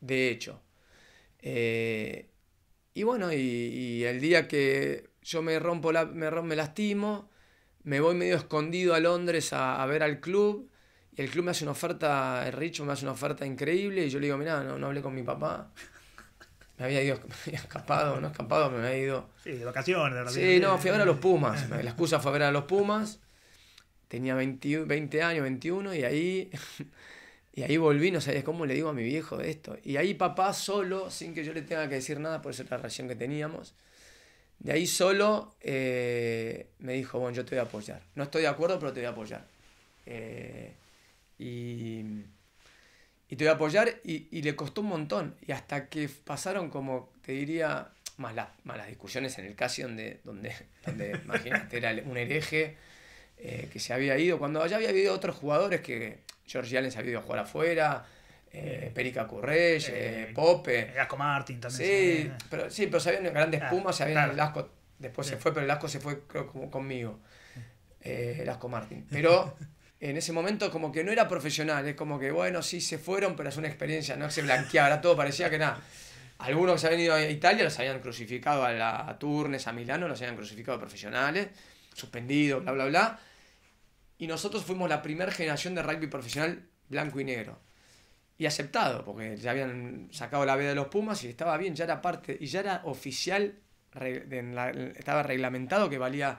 de hecho. Eh, y bueno, y, y el día que yo me rompo la, me, me lastimo, me voy medio escondido a Londres a, a ver al club, y el club me hace una oferta, el Richo me hace una oferta increíble, y yo le digo, mira, no, no hablé con mi papá. (laughs) me había ido, (laughs) me había escapado, no escapado, me había ido. Sí, de vacaciones. de Sí, no, fui a ver a los Pumas. La excusa fue a ver a los Pumas. Tenía 20, 20 años, 21, y ahí, (laughs) y ahí volví, no sabía cómo le digo a mi viejo de esto. Y ahí papá solo, sin que yo le tenga que decir nada, por eso era la relación que teníamos, de ahí solo eh, me dijo, bueno, yo te voy a apoyar. No estoy de acuerdo, pero te voy a apoyar. Eh, y, y te voy a apoyar y, y le costó un montón. Y hasta que pasaron como, te diría, más, las más las discusiones en el casi donde, donde, donde (laughs) imagínate, era un hereje eh, que se había ido. Cuando ya había habido otros jugadores que George Allen se había ido a jugar afuera, eh, Perica Currell, eh, Pope. Gasco Martin también. Sí, pero, sí, pero se habían grandes Ah, pumas, se habían claro. el Lasco, después se Sí. fue, pero el Lasco se fue creo como conmigo, eh, el Lasco Martín. (laughs) Pero en ese momento como que no era profesional, es como que bueno, sí se fueron, pero es una experiencia, no se blanqueaba, todo, parecía que nada. Algunos que se habían ido a Italia los habían crucificado a, la, a Turnes, a Milano, los habían crucificado de profesionales, suspendidos, bla, bla, bla. Y nosotros fuimos la primera generación de rugby profesional blanco y negro. Y aceptado, porque ya habían sacado la B de los Pumas y estaba bien, ya era parte, y ya era oficial, en la- estaba reglamentado que valía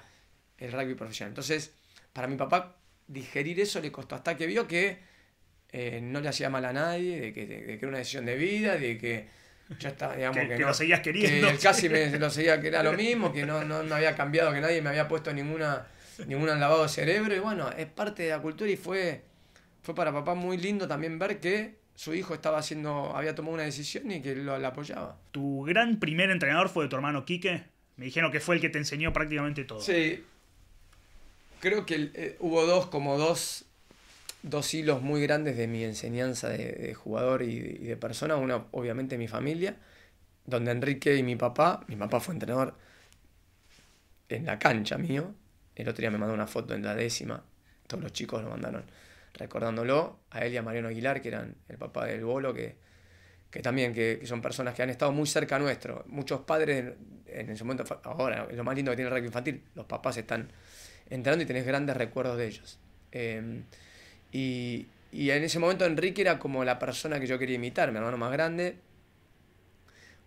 el rugby profesional. Entonces, para mi papá, digerir eso le costó hasta que vio que eh, no le hacía mal a nadie, de que, de que era una decisión de vida, de que ya está, digamos Que- que, que no- lo seguías queriendo. que casi (laughs) me lo seguía que era lo mismo, que no, no, no había cambiado, que nadie me había puesto ninguna, ningún lavado de cerebro. Y bueno, es parte de la cultura y fue, fue para papá muy lindo también ver que su hijo estaba haciendo, había tomado una decisión y que lo, la apoyaba. ¿Tu gran primer entrenador fue tu hermano Quique? Me dijeron que fue el que te enseñó prácticamente todo. Sí, creo que eh, hubo dos, como dos, dos hilos muy grandes de mi enseñanza de, de jugador y de, y de persona. Una, obviamente, mi familia, donde Enrique y mi papá, mi papá fue entrenador en la cancha mío. El otro día me mandó una foto en la décima, todos los chicos lo mandaron recordándolo, a él y a Mariano Aguilar, que eran el papá del bolo, que, que también que, son personas que han estado muy cerca nuestro. Muchos padres en, en ese momento, ahora, lo más lindo que tiene el rugby infantil, los papás están entrando y tenés grandes recuerdos de ellos. Eh, y, y en ese momento Enrique era como la persona que yo quería imitar, mi hermano más grande,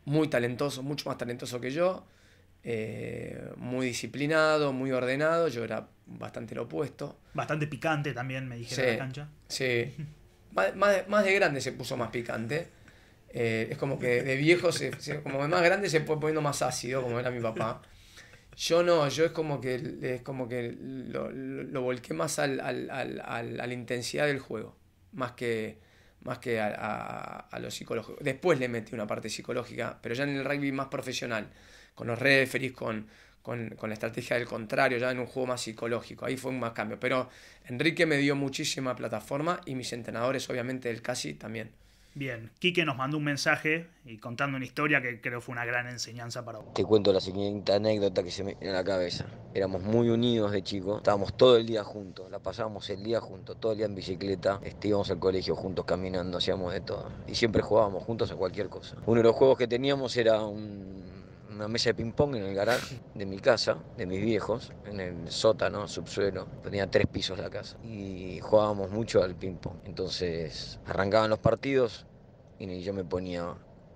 muy talentoso, mucho más talentoso que yo, eh, muy disciplinado, muy ordenado, yo era bastante lo opuesto. Bastante picante también, me dijeron Sí. en la cancha. Sí. (laughs) Más, más, de- más de grande se puso más picante. Eh, es como que de viejo, se, se- como de más grande se fue poniendo más ácido, como era mi papá. Yo no, yo es como que, es como que lo, lo, lo volqué más al, al- al- al- a la intensidad del juego, más que, más que a, a- a lo psicológico. Después le metí una parte psicológica, pero ya en el rugby más profesional, con los referees, con, con, con la estrategia del contrario, ya en un juego más psicológico. Ahí fue un más cambio. Pero Enrique me dio muchísima plataforma y mis entrenadores, obviamente, del CASI también. Bien, Quique nos mandó un mensaje y contando una historia que creo fue una gran enseñanza para vos. Te cuento la siguiente anécdota que se me viene a la cabeza. Éramos muy unidos de chicos, estábamos todo el día juntos, la pasábamos el día juntos, todo el día en bicicleta, este, íbamos al colegio juntos caminando, hacíamos de todo. Y siempre jugábamos juntos a cualquier cosa. Uno de los juegos que teníamos era un- una mesa de ping-pong en el garaje de mi casa, de mis viejos, en el sótano, subsuelo. Tenía tres pisos la casa. Y jugábamos mucho al ping-pong. Entonces arrancaban los partidos y yo me ponía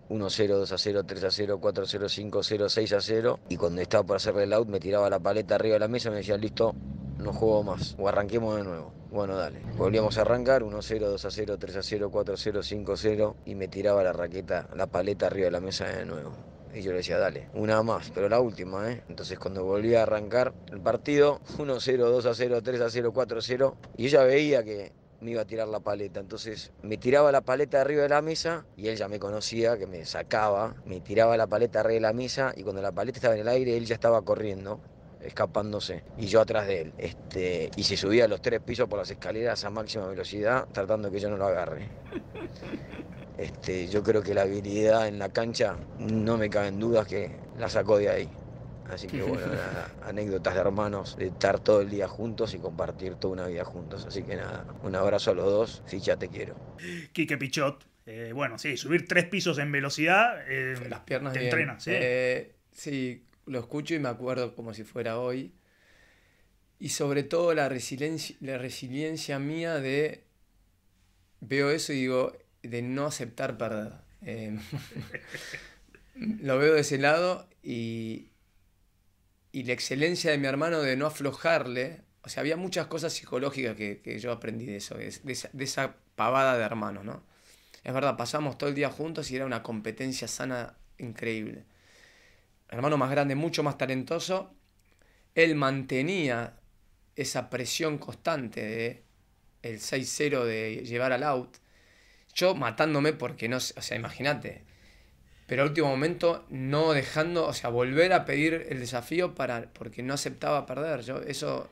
1-0, 2-0, 3-0, 4-0, 5-0, 6-0. Y cuando estaba por hacerle el out, me tiraba la paleta arriba de la mesa y me decía, listo, no juego más. O arranquemos de nuevo. Bueno, dale. Volvíamos a arrancar, 1-0, 2-0, 3-0, 4-0, 5-0. Y me tiraba la raqueta, la paleta arriba de la mesa de nuevo. Y yo le decía, dale, una más, pero la última, ¿eh? Entonces cuando volví a arrancar el partido, 1-0, 2-0, 3-0, 4-0. Y ya veía que me iba a tirar la paleta. Entonces me tiraba la paleta arriba de la mesa y él ya me conocía, que me sacaba, me tiraba la paleta arriba de la mesa y cuando la paleta estaba en el aire él ya estaba corriendo escapándose y yo atrás de él este y se subía a los tres pisos por las escaleras a máxima velocidad tratando que yo no lo agarre este yo creo que la habilidad en la cancha no me caben dudas que la sacó de ahí Así que bueno, (laughs) nada, anécdotas de hermanos, de estar todo el día juntos y compartir toda una vida juntos. Así que nada, un abrazo a los dos, ficha te quiero. Quique Pichot, eh, bueno, sí, subir tres pisos en velocidad eh, Las piernas te bien. entrena, sí. Eh, sí, lo escucho y me acuerdo como si fuera hoy. Y sobre todo la resiliencia, la resiliencia mía de... Veo eso y digo, de no aceptar perder. Eh, (laughs) lo veo de ese lado y, y la excelencia de mi hermano de no aflojarle. O sea, había muchas cosas psicológicas que, que yo aprendí de eso, de, de esa, de esa pavada de hermanos, ¿no? Es verdad, pasamos todo el día juntos y era una competencia sana increíble. Hermano más grande, mucho más talentoso, él mantenía esa presión constante de el 6-0 de llevar al out. Yo matándome porque no, sé, o sea, imagínate. Pero al último momento no dejando, o sea, volver a pedir el desafío para porque no aceptaba perder. Yo eso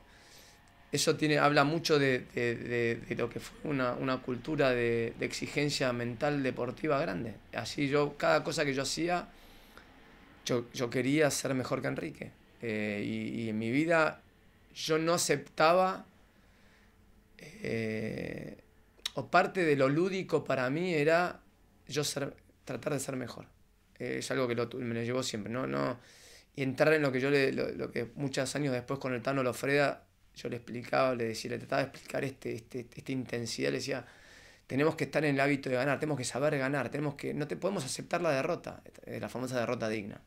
eso tiene, habla mucho de, de, lo que fue una, una cultura de, exigencia mental deportiva grande. Así yo, cada cosa que yo hacía, yo, yo quería ser mejor que Enrique. Eh, y, y, en mi vida yo no aceptaba, eh, o parte de lo lúdico para mí era yo tratar de ser mejor. Eh, es algo que me lo llevó siempre, ¿no? no y entrar en lo que yo le, lo, lo que muchos años después con el Tano Lofreda yo le explicaba, le decía, le trataba de explicar este, este, esta intensidad, le decía, tenemos que estar en el hábito de ganar, tenemos que saber ganar, tenemos que, no te podemos aceptar la derrota, eh, la famosa derrota digna.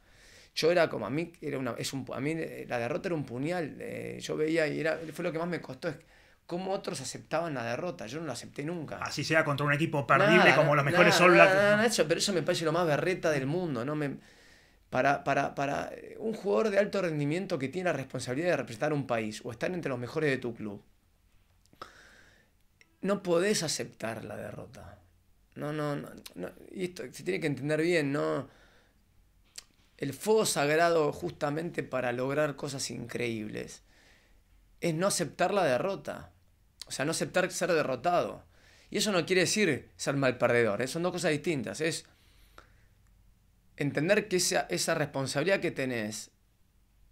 Yo era como, a mí, era una, es a mí la derrota era un puñal, eh, yo veía y era, fue lo que más me costó, cómo otros aceptaban la derrota, yo no la acepté nunca. Así sea contra un equipo perdible nada, como los mejores All Black. Nada, eso, pero eso me parece lo más berreta del mundo, ¿no? Me, para, para, para, un jugador de alto rendimiento que tiene la responsabilidad de representar un país o estar entre los mejores de tu club, no podés aceptar la derrota. No, no, no, no. Y esto se tiene que entender bien, ¿no? El fuego sagrado justamente para lograr cosas increíbles es no aceptar la derrota. O sea, no aceptar ser derrotado. Y eso no quiere decir ser mal perdedor, ¿eh? son dos cosas distintas. Es entender que esa, esa responsabilidad que tenés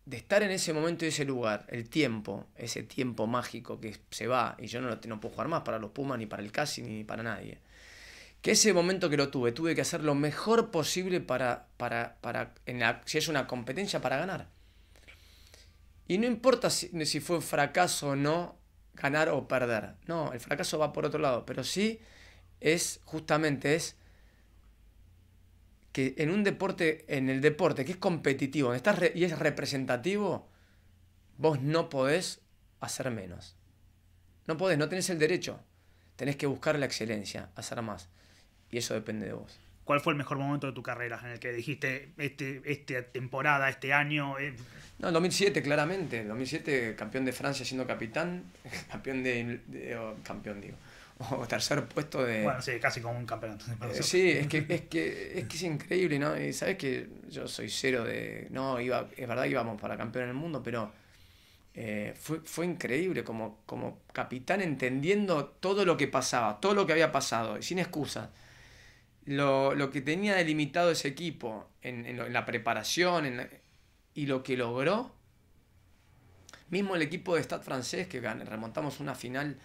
de estar en ese momento y ese lugar, el tiempo, ese tiempo mágico que se va, y yo no, no puedo jugar más para los Pumas, ni para el Casi, ni para nadie. Que ese momento que lo tuve, tuve que hacer lo mejor posible para, para, para en la, si es una competencia, para ganar. Y no importa si, si fue un fracaso o no, ganar o perder. No, el fracaso va por otro lado, pero sí es justamente es que en un deporte, en el deporte que es competitivo estás y es representativo, vos no podés hacer menos. No podés, no tenés el derecho. Tenés que buscar la excelencia, hacer más. Y eso depende de vos. ¿Cuál fue el mejor momento de tu carrera en el que dijiste, este, esta temporada, este año? Eh... No, 2007, claramente. 2007, campeón de Francia siendo capitán, (laughs) campeón de, de oh, campeón, digo (laughs) o tercer puesto de... Bueno, sí, casi como un campeonato. Eh, sí, es que, es, que, es que es increíble, ¿no? Y sabes que yo soy cero de... No, iba, es verdad que íbamos para campeón en el mundo, pero eh, fue, fue increíble como, como capitán entendiendo todo lo que pasaba, todo lo que había pasado, sin excusas. Lo, lo que tenía delimitado ese equipo en, en, en la preparación en y lo que logró. Mismo el equipo de Stade francés, que remontamos una final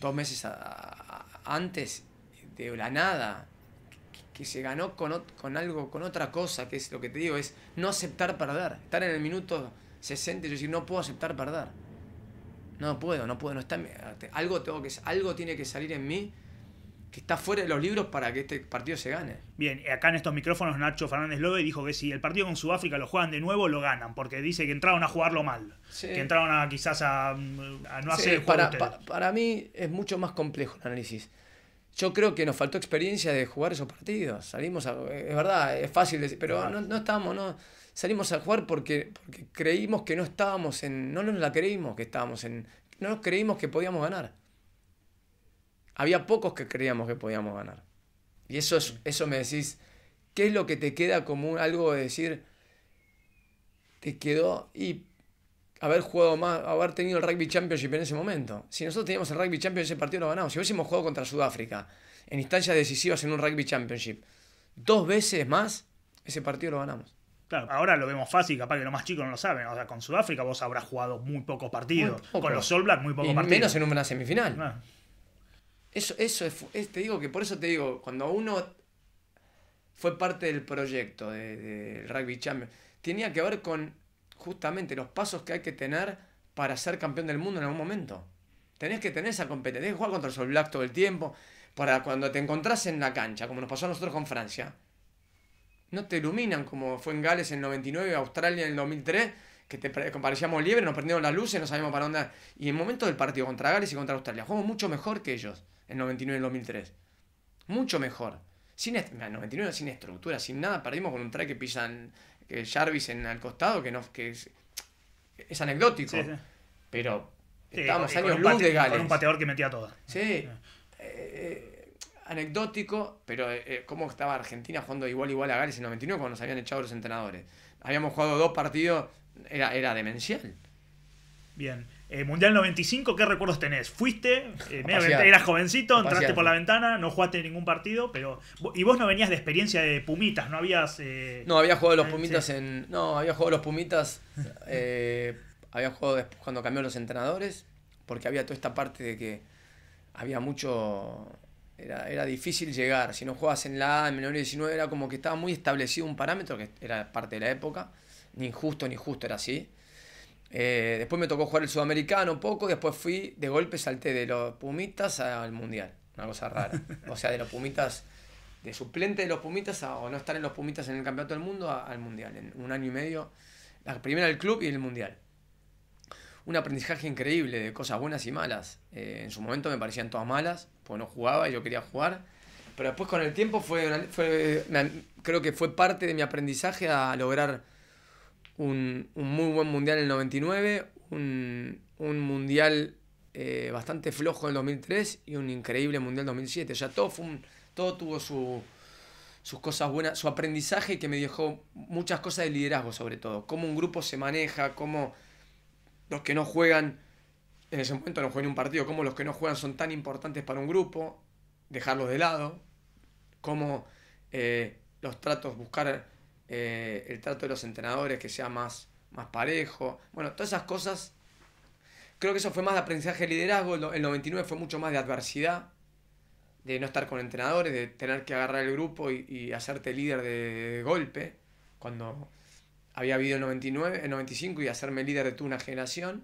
dos meses a, antes de la nada, que, que se ganó con, con, algo, con otra cosa, que es lo que te digo, es no aceptar perder. Estar en el minuto 60 y decir, no puedo aceptar perder. No puedo, no puedo, no está, algo, tengo que, algo tiene que salir en mí que está fuera de los libros para que este partido se gane. Bien, acá en estos micrófonos Nacho Fernández Lobe dijo que si el partido con Sudáfrica lo juegan de nuevo, lo ganan, porque dice que entraron a jugarlo mal, sí. que entraron a quizás a, a no hacer sí, el para, pa, para mí es mucho más complejo el análisis. Yo creo que nos faltó experiencia de jugar esos partidos. Salimos a, es verdad, es fácil decir, pero no, no estábamos, no salimos a jugar porque, porque creímos que no estábamos en, no nos la creímos que estábamos en, no nos creímos que podíamos ganar había pocos que creíamos que podíamos ganar. Y eso, es, eso me decís, ¿qué es lo que te queda como algo de decir, te quedó y haber jugado más, haber tenido el Rugby Championship en ese momento? Si nosotros teníamos el Rugby Championship, ese partido lo ganamos. Si hubiésemos jugado contra Sudáfrica en instancias decisivas en un Rugby Championship, dos veces más, ese partido lo ganamos. Claro, ahora lo vemos fácil, capaz que los más chicos no lo saben. O sea, con Sudáfrica vos habrás jugado muy pocos partidos. Muy poco. Con los All Black muy pocos partidos. Menos en una semifinal. Ah. Eso, eso es, te digo que por eso te digo, cuando uno fue parte del proyecto del de Rugby Champions, tenía que ver con justamente los pasos que hay que tener para ser campeón del mundo en algún momento. Tenés que tener esa competencia, tenés que jugar contra el Sol Black todo el tiempo, para cuando te encontrás en la cancha, como nos pasó a nosotros con Francia, no te iluminan, como fue en Gales en el 99, Australia en el 2003, que te pare- parecíamos liebres, nos prendieron las luces, no sabíamos para dónde. Y en el momento del partido contra Gales y contra Australia, jugamos mucho mejor que ellos en el 99 y el 2003. Mucho mejor. Sin est- mira, 99 sin estructura, sin nada, perdimos con un try que pisan que Jarvis en al costado, que no que es, es anecdótico. Sí, sí. Pero estábamos años luz de Gales. Con un pateador que metía todas. Sí. Eh, anecdótico, pero eh, eh, cómo estaba Argentina jugando igual igual a Gales en 99 cuando nos habían echado los entrenadores. Habíamos jugado dos partidos, era, era demencial. Bien. Eh, Mundial 95, ¿qué recuerdos tenés? Fuiste, eh, eras jovencito, entraste por la ventana, no jugaste ningún partido, pero. Y vos no venías de experiencia de Pumitas, no habías. eh, No, había jugado los Eh, Pumitas sí. en. No, había jugado los Pumitas. eh, (laughs) había jugado después cuando cambió los entrenadores. Porque había toda esta parte de que había mucho. Era, era difícil llegar. Si no jugabas en la A, en menor de 19, era como que estaba muy establecido un parámetro que era parte de la época. Ni injusto ni justo era así. Eh, después me tocó jugar el sudamericano un poco. Después fui, de golpe salté de los Pumitas al mundial. Una cosa rara. (laughs) O sea, de los Pumitas de suplente de los Pumitas a, o no estar en los Pumitas en el Campeonato del Mundo a- al Mundial. En un año y medio. La primera el club y el Mundial. Un aprendizaje increíble de cosas buenas y malas. Eh, en su momento me parecían todas malas, pues no jugaba y yo quería jugar. Pero después con el tiempo fue, una- fue me- creo que fue parte de mi aprendizaje a lograr un, un muy buen mundial en el 99, un, un mundial eh, bastante flojo en el 2003 y un increíble mundial en 2007. O sea, todo, fue un- todo tuvo su, sus cosas buenas, su aprendizaje que me dejó muchas cosas de liderazgo sobre todo. Cómo un grupo se maneja, cómo los que no juegan, en ese momento no juegan un partido, cómo los que no juegan son tan importantes para un grupo, dejarlos de lado, cómo eh, los tratos, buscar eh, el trato de los entrenadores que sea más, más parejo. Bueno, todas esas cosas, creo que eso fue más de aprendizaje de liderazgo, el no- el 99 fue mucho más de adversidad, de no estar con entrenadores, de tener que agarrar el grupo y, y hacerte líder de, golpe, cuando había habido el 99, el 95 y hacerme líder de toda una generación.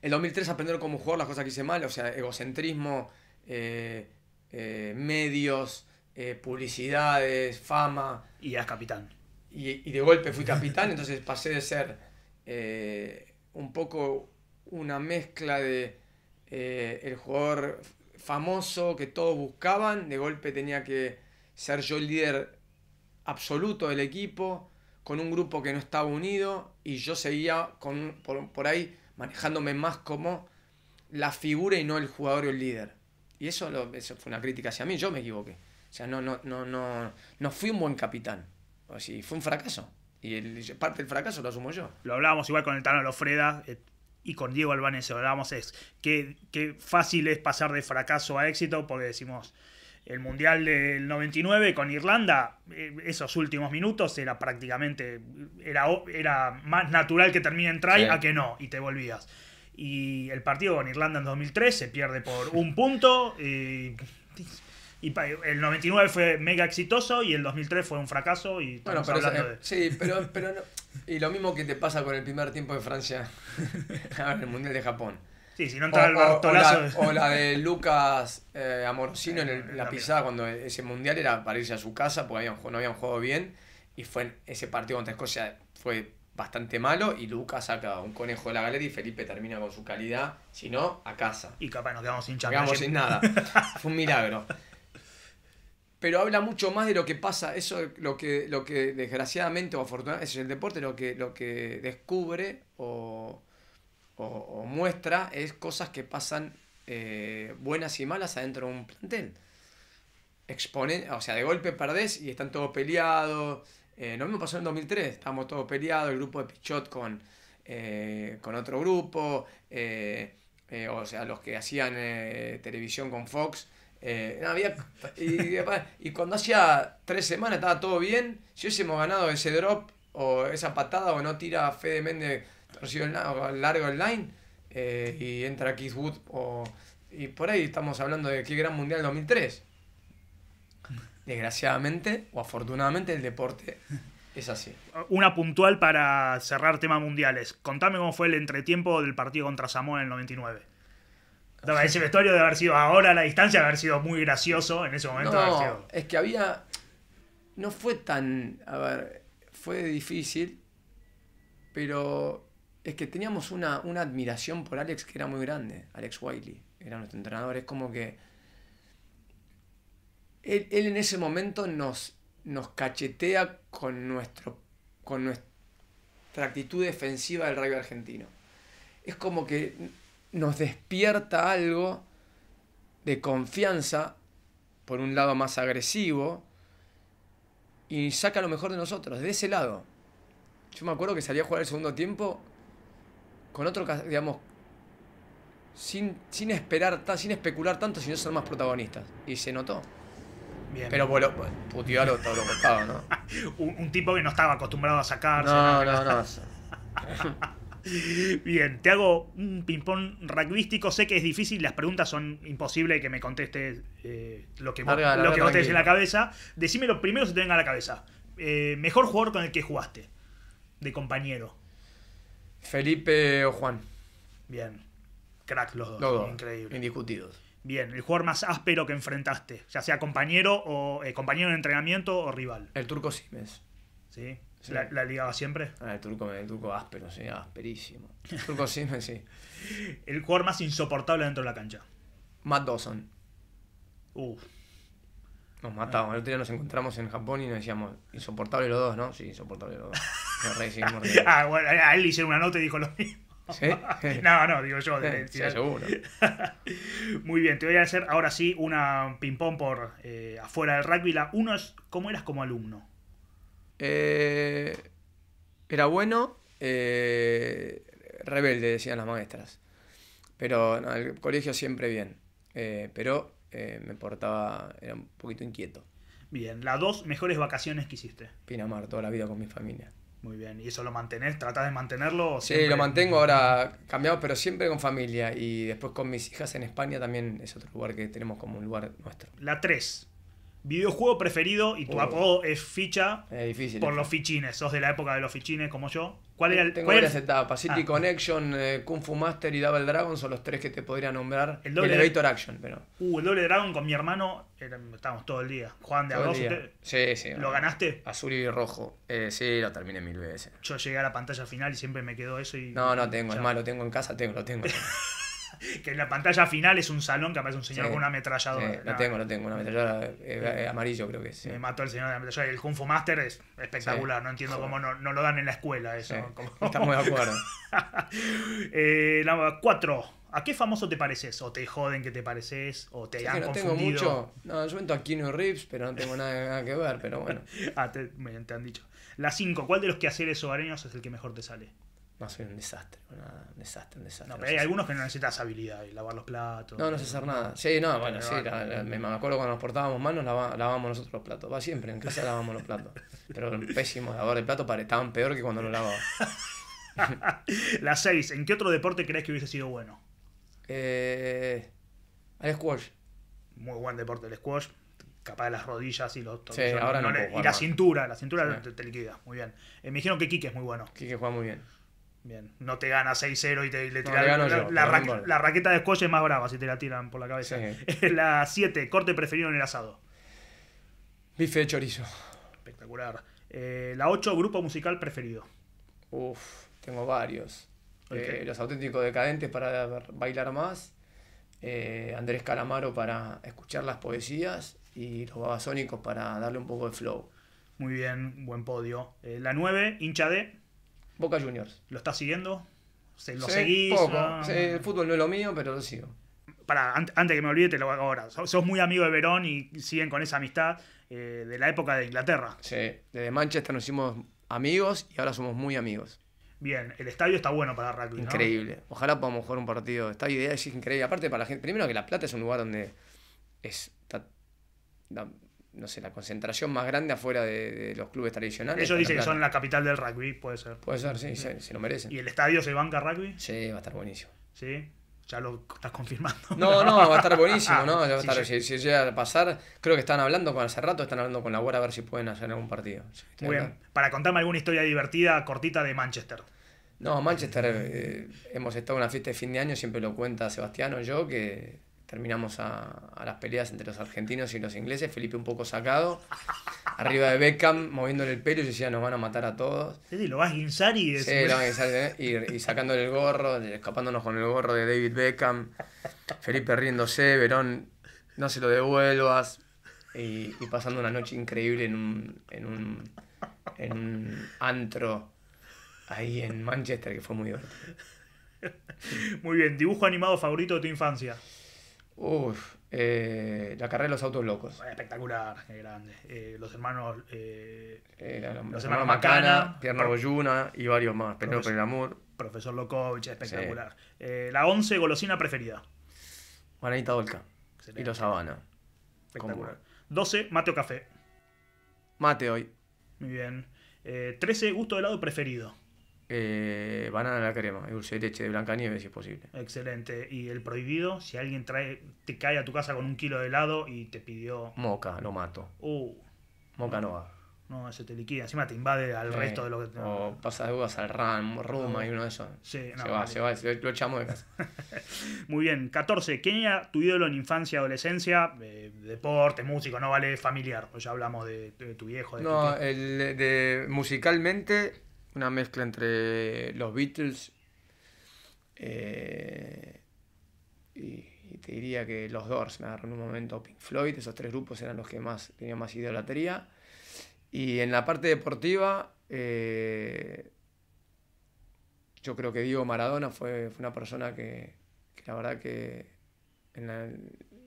El 2003 aprender cómo jugar las cosas que hice mal, o sea, egocentrismo, eh, eh, medios, eh, publicidades, fama, Y eras capitán. y, y de golpe fui capitán, entonces pasé de ser eh, un poco una mezcla de eh, el jugador famoso que todos buscaban, de golpe tenía que ser yo el líder absoluto del equipo, con un grupo que no estaba unido, y yo seguía con, por, por ahí manejándome más como la figura y no el jugador o el líder. Y eso, lo- eso fue una crítica hacia mí, yo me equivoqué. O sea, no, no, no, no, no fui un buen capitán. O sea, fue un fracaso. Y el- parte del fracaso lo asumo yo. Lo hablábamos igual con el Tano Lofreda eh, y con Diego Albanese. Lo hablábamos es que, que fácil es pasar de fracaso a éxito porque decimos. El Mundial del 99 con Irlanda, eh, esos últimos minutos era prácticamente, era, era más natural que termine en try Sí. a que no, y te volvías. Y el partido con Irlanda en 2003 se pierde por un punto. eh, y el 99 fue mega exitoso y el 2003 fue un fracaso. Y Bueno, pero, hablando eh, de- sí, pero, pero no- Y lo mismo que te pasa con el primer tiempo de Francia (laughs) en el Mundial de Japón. Sí, si no O, entra el o- o Bartolazo. la, o la de Lucas eh, Amorosino en el- la pisada cuando ese mundial era para irse a su casa porque habían, no habían jugado bien y fue en ese partido contra Escocia fue bastante malo y Lucas saca un conejo de la galera y Felipe termina con su calidad, si no, a casa. Y capaz nos quedamos sin Nos quedamos sin nada. (laughs) Fue un milagro. Pero habla mucho más de lo que pasa, eso lo que, lo que desgraciadamente o afortunadamente, es el deporte, lo que, lo que descubre o, o- muestra es cosas que pasan eh, buenas y malas adentro de un plantel. Exponen, o sea, de golpe perdés y están todos peleados. Eh, lo mismo pasó en 2003, estábamos todos peleados, el grupo de Pichot con, eh, con otro grupo, eh, eh, o sea, los que hacían eh, televisión con Fox. Eh, y, y cuando hacía tres semanas estaba todo bien, si hubiésemos ganado ese drop o esa patada o no tira Fede Méndez torcido el largo el line eh, y entra Keith Wood o, y por ahí estamos hablando de qué gran mundial 2003. Desgraciadamente o afortunadamente el deporte es así. Una puntual para cerrar temas mundiales. Contame cómo fue el entretiempo del partido contra Samoa en el 99. Daba, Ese vestuario de haber sido ahora a la distancia, de haber sido muy gracioso en ese momento. No, sido- es que había. no fue tan. A ver, fue difícil, pero es que teníamos una, una admiración por Alex que era muy grande. Alex Wiley era nuestro entrenador. Es como que. Él, él en ese momento nos, nos cachetea con, nuestro, con nuestra actitud defensiva del rugby argentino. Es como que nos despierta algo de confianza, por un lado más agresivo, y saca lo mejor de nosotros, de ese lado. Yo me acuerdo que salía a jugar el segundo tiempo con otro, digamos, sin, sin esperar, sin especular tanto, sino ser más protagonistas. Y se notó. Bien. Pero bueno, puteó a lo- todo lo costado, ¿no? (laughs) un, un tipo que no estaba acostumbrado a sacarse. No, no, no. (laughs) (laughs) Bien, te hago un ping-pong rugbyístico. Sé que es difícil, las preguntas son imposibles que me contestes eh, lo que vos, Larga, lo que vos tenés en la cabeza. Decime lo primero que se te venga a la cabeza. Eh, mejor jugador con el que jugaste, de compañero. Felipe o Juan. Bien, crack los dos. Los dos. Increíble. Indiscutidos. Bien, el jugador más áspero que enfrentaste, ya sea compañero o eh, compañero de entrenamiento o rival. El turco Siemens. ¿Sí? Sí. ¿La, la ligaba siempre? Ah, el turco, el turco áspero, sí, asperísimo. El (laughs) turco Siemens, sí. El jugador más insoportable dentro de la cancha. Matt Dawson. Uf, Nos matamos. El otro día nos encontramos en Japón y nos decíamos, insoportable los dos, ¿no? Sí, insoportable los dos. (laughs) Ah, bueno, a él le hicieron una nota y dijo lo mismo. ¿Sí? (laughs) No, no, digo yo. de- Sí, seguro. Muy bien, te voy a hacer ahora sí una ping-pong por eh, afuera del rugby. La uno es cómo eras como alumno. Eh, era bueno, eh, rebelde, decían las maestras. Pero no, el colegio siempre bien. Eh, pero me portaba, era un poquito inquieto. Bien, las dos mejores vacaciones que hiciste. Pinamar, toda la vida con mi familia. Muy bien, ¿y eso lo mantenés? ¿Tratás de mantenerlo? Sí, lo mantengo ahora cambiado, pero siempre con familia. Y después con mis hijas en España también es otro lugar que tenemos como un lugar nuestro. La 3. Videojuego preferido y tu Uh. apodo es ficha Es difícil. por los fichines. Sos de la época de los fichines como yo. ¿Cuál era el, Tengo cuál era varias el- etapas. City Ah. Connection, eh, Kung Fu Master y Double Dragon son los tres que te podría nombrar. El doble- Elevator Action, pero. Uh, el doble dragón con mi hermano. estábamos todo el día. Juan de todo dos. usted- Sí, sí. ¿Lo ganaste? Azul y rojo. Eh, sí, lo terminé mil veces. Yo llegué a la pantalla final y siempre me quedó eso. Y, No, no tengo, Ya. es más, lo tengo en casa, tengo, lo tengo. (laughs) (laughs) Que en la pantalla final es un salón que aparece un señor Sí. con una ametralladora. Sí, lo No, tengo, lo tengo, una ametralladora eh, eh, amarillo creo que es. sí. Me mató el señor de la ametralladora. El Kung Fu Master es espectacular. No entiendo Joder. cómo no, no lo dan en la escuela eso. Como- Estamos de acuerdo. (laughs) Eh, la 4. ¿A qué famoso te pareces? ¿O te joden que te pareces? ¿O te han no tengo confundido? mucho. No, yo entro a Keanu Reeves, pero no tengo nada, nada que ver, pero bueno. (laughs) Ah, te, me- te han dicho. La 5. ¿Cuál de los quehaceres hogareños es el que mejor te sale? No, soy un desastre, una- un desastre, un desastre. No, pero hay algunos que no necesitas habilidad. y Lavar los platos. No, no sé hacer nada. Sí, no, bueno, sí, va. la- la- me, me acuerdo cuando nos portábamos mal, nos lava- lavábamos nosotros los platos. Va siempre, en casa lavamos los platos. Pero pésimos lavar de plato, pare- estaban peor que cuando lo lavaba. (laughs) La 6. ¿En qué otro deporte crees que hubiese sido bueno? Eh, al squash. Muy buen deporte el squash. Capaz de las rodillas y los Sí, ahora no le- Y la cintura, la cintura Sí. te, te liquida. Muy bien. Eh, me dijeron que Kike es muy bueno. Quique juega muy bien. Bien. No te gana 6-0 y te y le No, tiran- la, yo, la ra- raqueta de squash es más brava si te la tiran por la cabeza. Sí. (laughs) la 7. Corte preferido en el asado. Bife de chorizo. Espectacular. Eh, la 8. Grupo musical preferido. Uf, tengo varios. Eh, los auténticos decadentes para bailar más. eh, Andrés Calamaro para escuchar las poesías. Y los babasónicos para darle un poco de flow. Muy bien, buen podio. La 9. Hincha de. Boca Juniors. ¿Lo estás siguiendo? ¿Se- ¿Lo Sí, seguís? Poco. Ah, Sí, el fútbol no es lo mío, pero lo sigo. Pará, an- antes que me olvide, te lo hago ahora. Sos muy amigo de Verón y siguen con esa amistad eh, de la época de Inglaterra. Sí, desde Manchester nos hicimos amigos y ahora somos muy amigos. Bien, el estadio está bueno para rugby, ¿no? Increíble. Ojalá podamos jugar un partido. Esta idea es increíble. Aparte para la gente. Primero que La Plata es un lugar donde es la- no sé, la concentración más grande afuera de, de los clubes tradicionales. Ellos dicen que son la capital del rugby, puede ser. Puede ser, sí, se, se lo merecen. ¿Y el estadio se banca rugby? Sí, va a estar buenísimo. Sí. Ya lo estás confirmando. No, no, va a estar (laughs) buenísimo, Ah, ¿no? Ya va a estar- sí. si, si llega a pasar, creo que están hablando con hace rato, están hablando con la Guardia a ver si pueden hacer algún partido. Sí, Muy acá. bien. Para contarme alguna historia divertida, cortita de Manchester. No, Manchester, eh, hemos estado en una fiesta de fin de año, siempre lo cuenta Sebastián o yo, que terminamos a, a las peleas entre los argentinos y los ingleses. Felipe un poco sacado, (laughs) arriba de Beckham, moviéndole el pelo y decía, nos van a matar a todos. Sí, lo vas a guinzar y... Sí, lo van a guinzar, ¿eh? y, y, sacándole el gorro, escapándonos con el gorro de David Beckham. Felipe riéndose, Verón, no se lo devuelvas. Y, y pasando una noche increíble en un, en un, en un antro ahí en Manchester, que fue muy divertido. (laughs) Muy bien, dibujo animado favorito de tu infancia. Uf, eh, la carrera de los autos locos. Espectacular, grande. Eh, los hermanos. Eh, los, los hermanos Macana, Macana, Pierna Boyuna y varios más. Profesor- Lamour, profesor Lokovich, espectacular. La 11, golosina preferida. Juanita Dolca y los Habana. Espectacular. 12, mate o café. Mate hoy. Muy bien. Eh, 13, gusto de helado preferido. Eh, banana a la crema dulce de leche de Blancanieves si es posible. Excelente. Y el prohibido, si alguien trae, te cae a tu casa con un kilo de helado y te pidió. Moca, lo mato. Uh, Moca no va. no, ese te liquida. Encima te invade al resto de lo que. O pasa de uvas al RAM, Ruma y uno de esos. Sí, no, se va, vale. se va, se- lo echamos de casa. (laughs) Muy bien. 14. ¿Quién era tu ídolo en infancia, adolescencia? Eh, deporte, músico, no vale familiar. Ya hablamos de, de tu viejo. De tu No, tío. el, de, musicalmente, una mezcla entre los Beatles eh, y, te diría que los Doors me agarró en un momento Pink Floyd, esos tres grupos eran los que más tenían más idolatría. Y en la parte deportiva, eh, yo creo que Diego Maradona fue, una persona que, la verdad que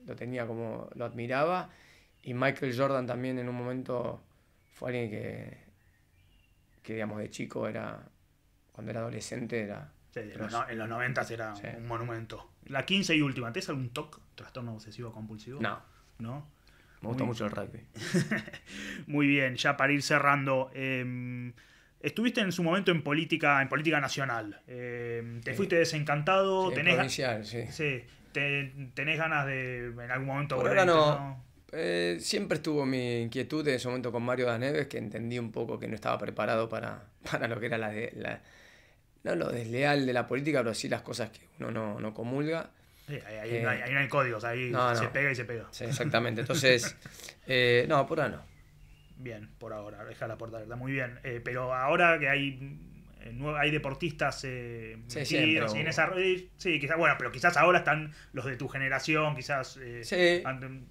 lo tenía como, lo admiraba. Y Michael Jordan también en un momento fue alguien que, que digamos, de chico era, cuando era adolescente era... Sí, en, los, no- en los 90 era Sí. un monumento. La 15 y última. ¿Tienes algún TOC? ¿Trastorno obsesivo compulsivo? No, ¿No? me gusta Muy- mucho el rugby. (laughs) Muy bien, ya para ir cerrando. eh, estuviste en su momento en política, en política nacional. eh, te Sí. fuiste desencantado. Sí, tenés, sí. sí, te- tenés ganas de en algún momento Por volver ahora no. Eh, siempre estuvo mi inquietud en ese momento con Mario Daneves, que entendí un poco que no estaba preparado para, (laughs) para lo que era la, de- la- no lo desleal de la política, pero sí las cosas que uno no, no comulga. Sí, ahí, Eh, no hay, ahí no hay códigos, ahí no, se no. pega y se pega. Sí, exactamente. Entonces, (laughs) eh, no, por ahora no. Bien, por ahora, deja la puerta abierta. Muy bien. Eh, pero ahora que hay hay deportistas eh, Sí, siempre en esa eh, sí, quizás, bueno, pero quizás ahora están los de tu generación, quizás eh, Sí,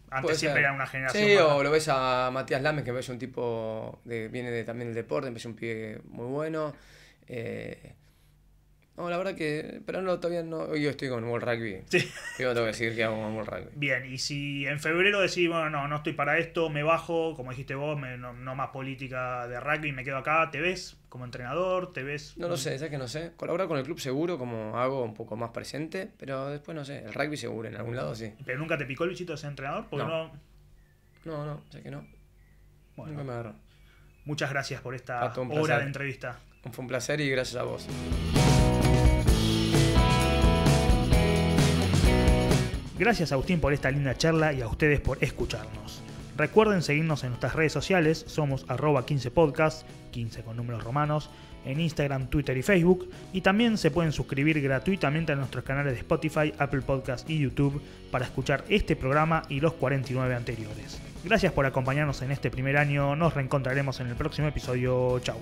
antes siempre era una generación. Sí, o lo ves a Matías Lames, que ves un tipo de, viene de, también del deporte, empezó un pibe muy bueno. Eh, no, la verdad que, pero no, todavía no, hoy yo estoy con World Rugby. Sí. Yo tengo que decir que hago con World Rugby. Bien, y si en febrero decís, bueno, no, no estoy para esto, me bajo, como dijiste vos, me- no, no más política de rugby, me quedo acá, ¿te ves como entrenador? ¿Te ves? No lo sé, ¿sabes que no sé? Colaborar con el club seguro, como hago un poco más presente, pero después no sé, el rugby seguro, en algún lado sí. ¿Pero nunca te picó el bichito de ser entrenador? Porque No. no. No, no, sé que no. Bueno, Nunca me agarró. muchas gracias por esta hora de entrevista. Fue un placer y gracias a vos. Gracias Agustín por esta linda charla y a ustedes por escucharnos. Recuerden seguirnos en nuestras redes sociales, somos arroba 15podcast, 15 con números romanos, en Instagram, Twitter y Facebook, y también se pueden suscribir gratuitamente a nuestros canales de Spotify, Apple Podcast y YouTube para escuchar este programa y los 49 anteriores. Gracias por acompañarnos en este primer año, nos reencontraremos en el próximo episodio, chau.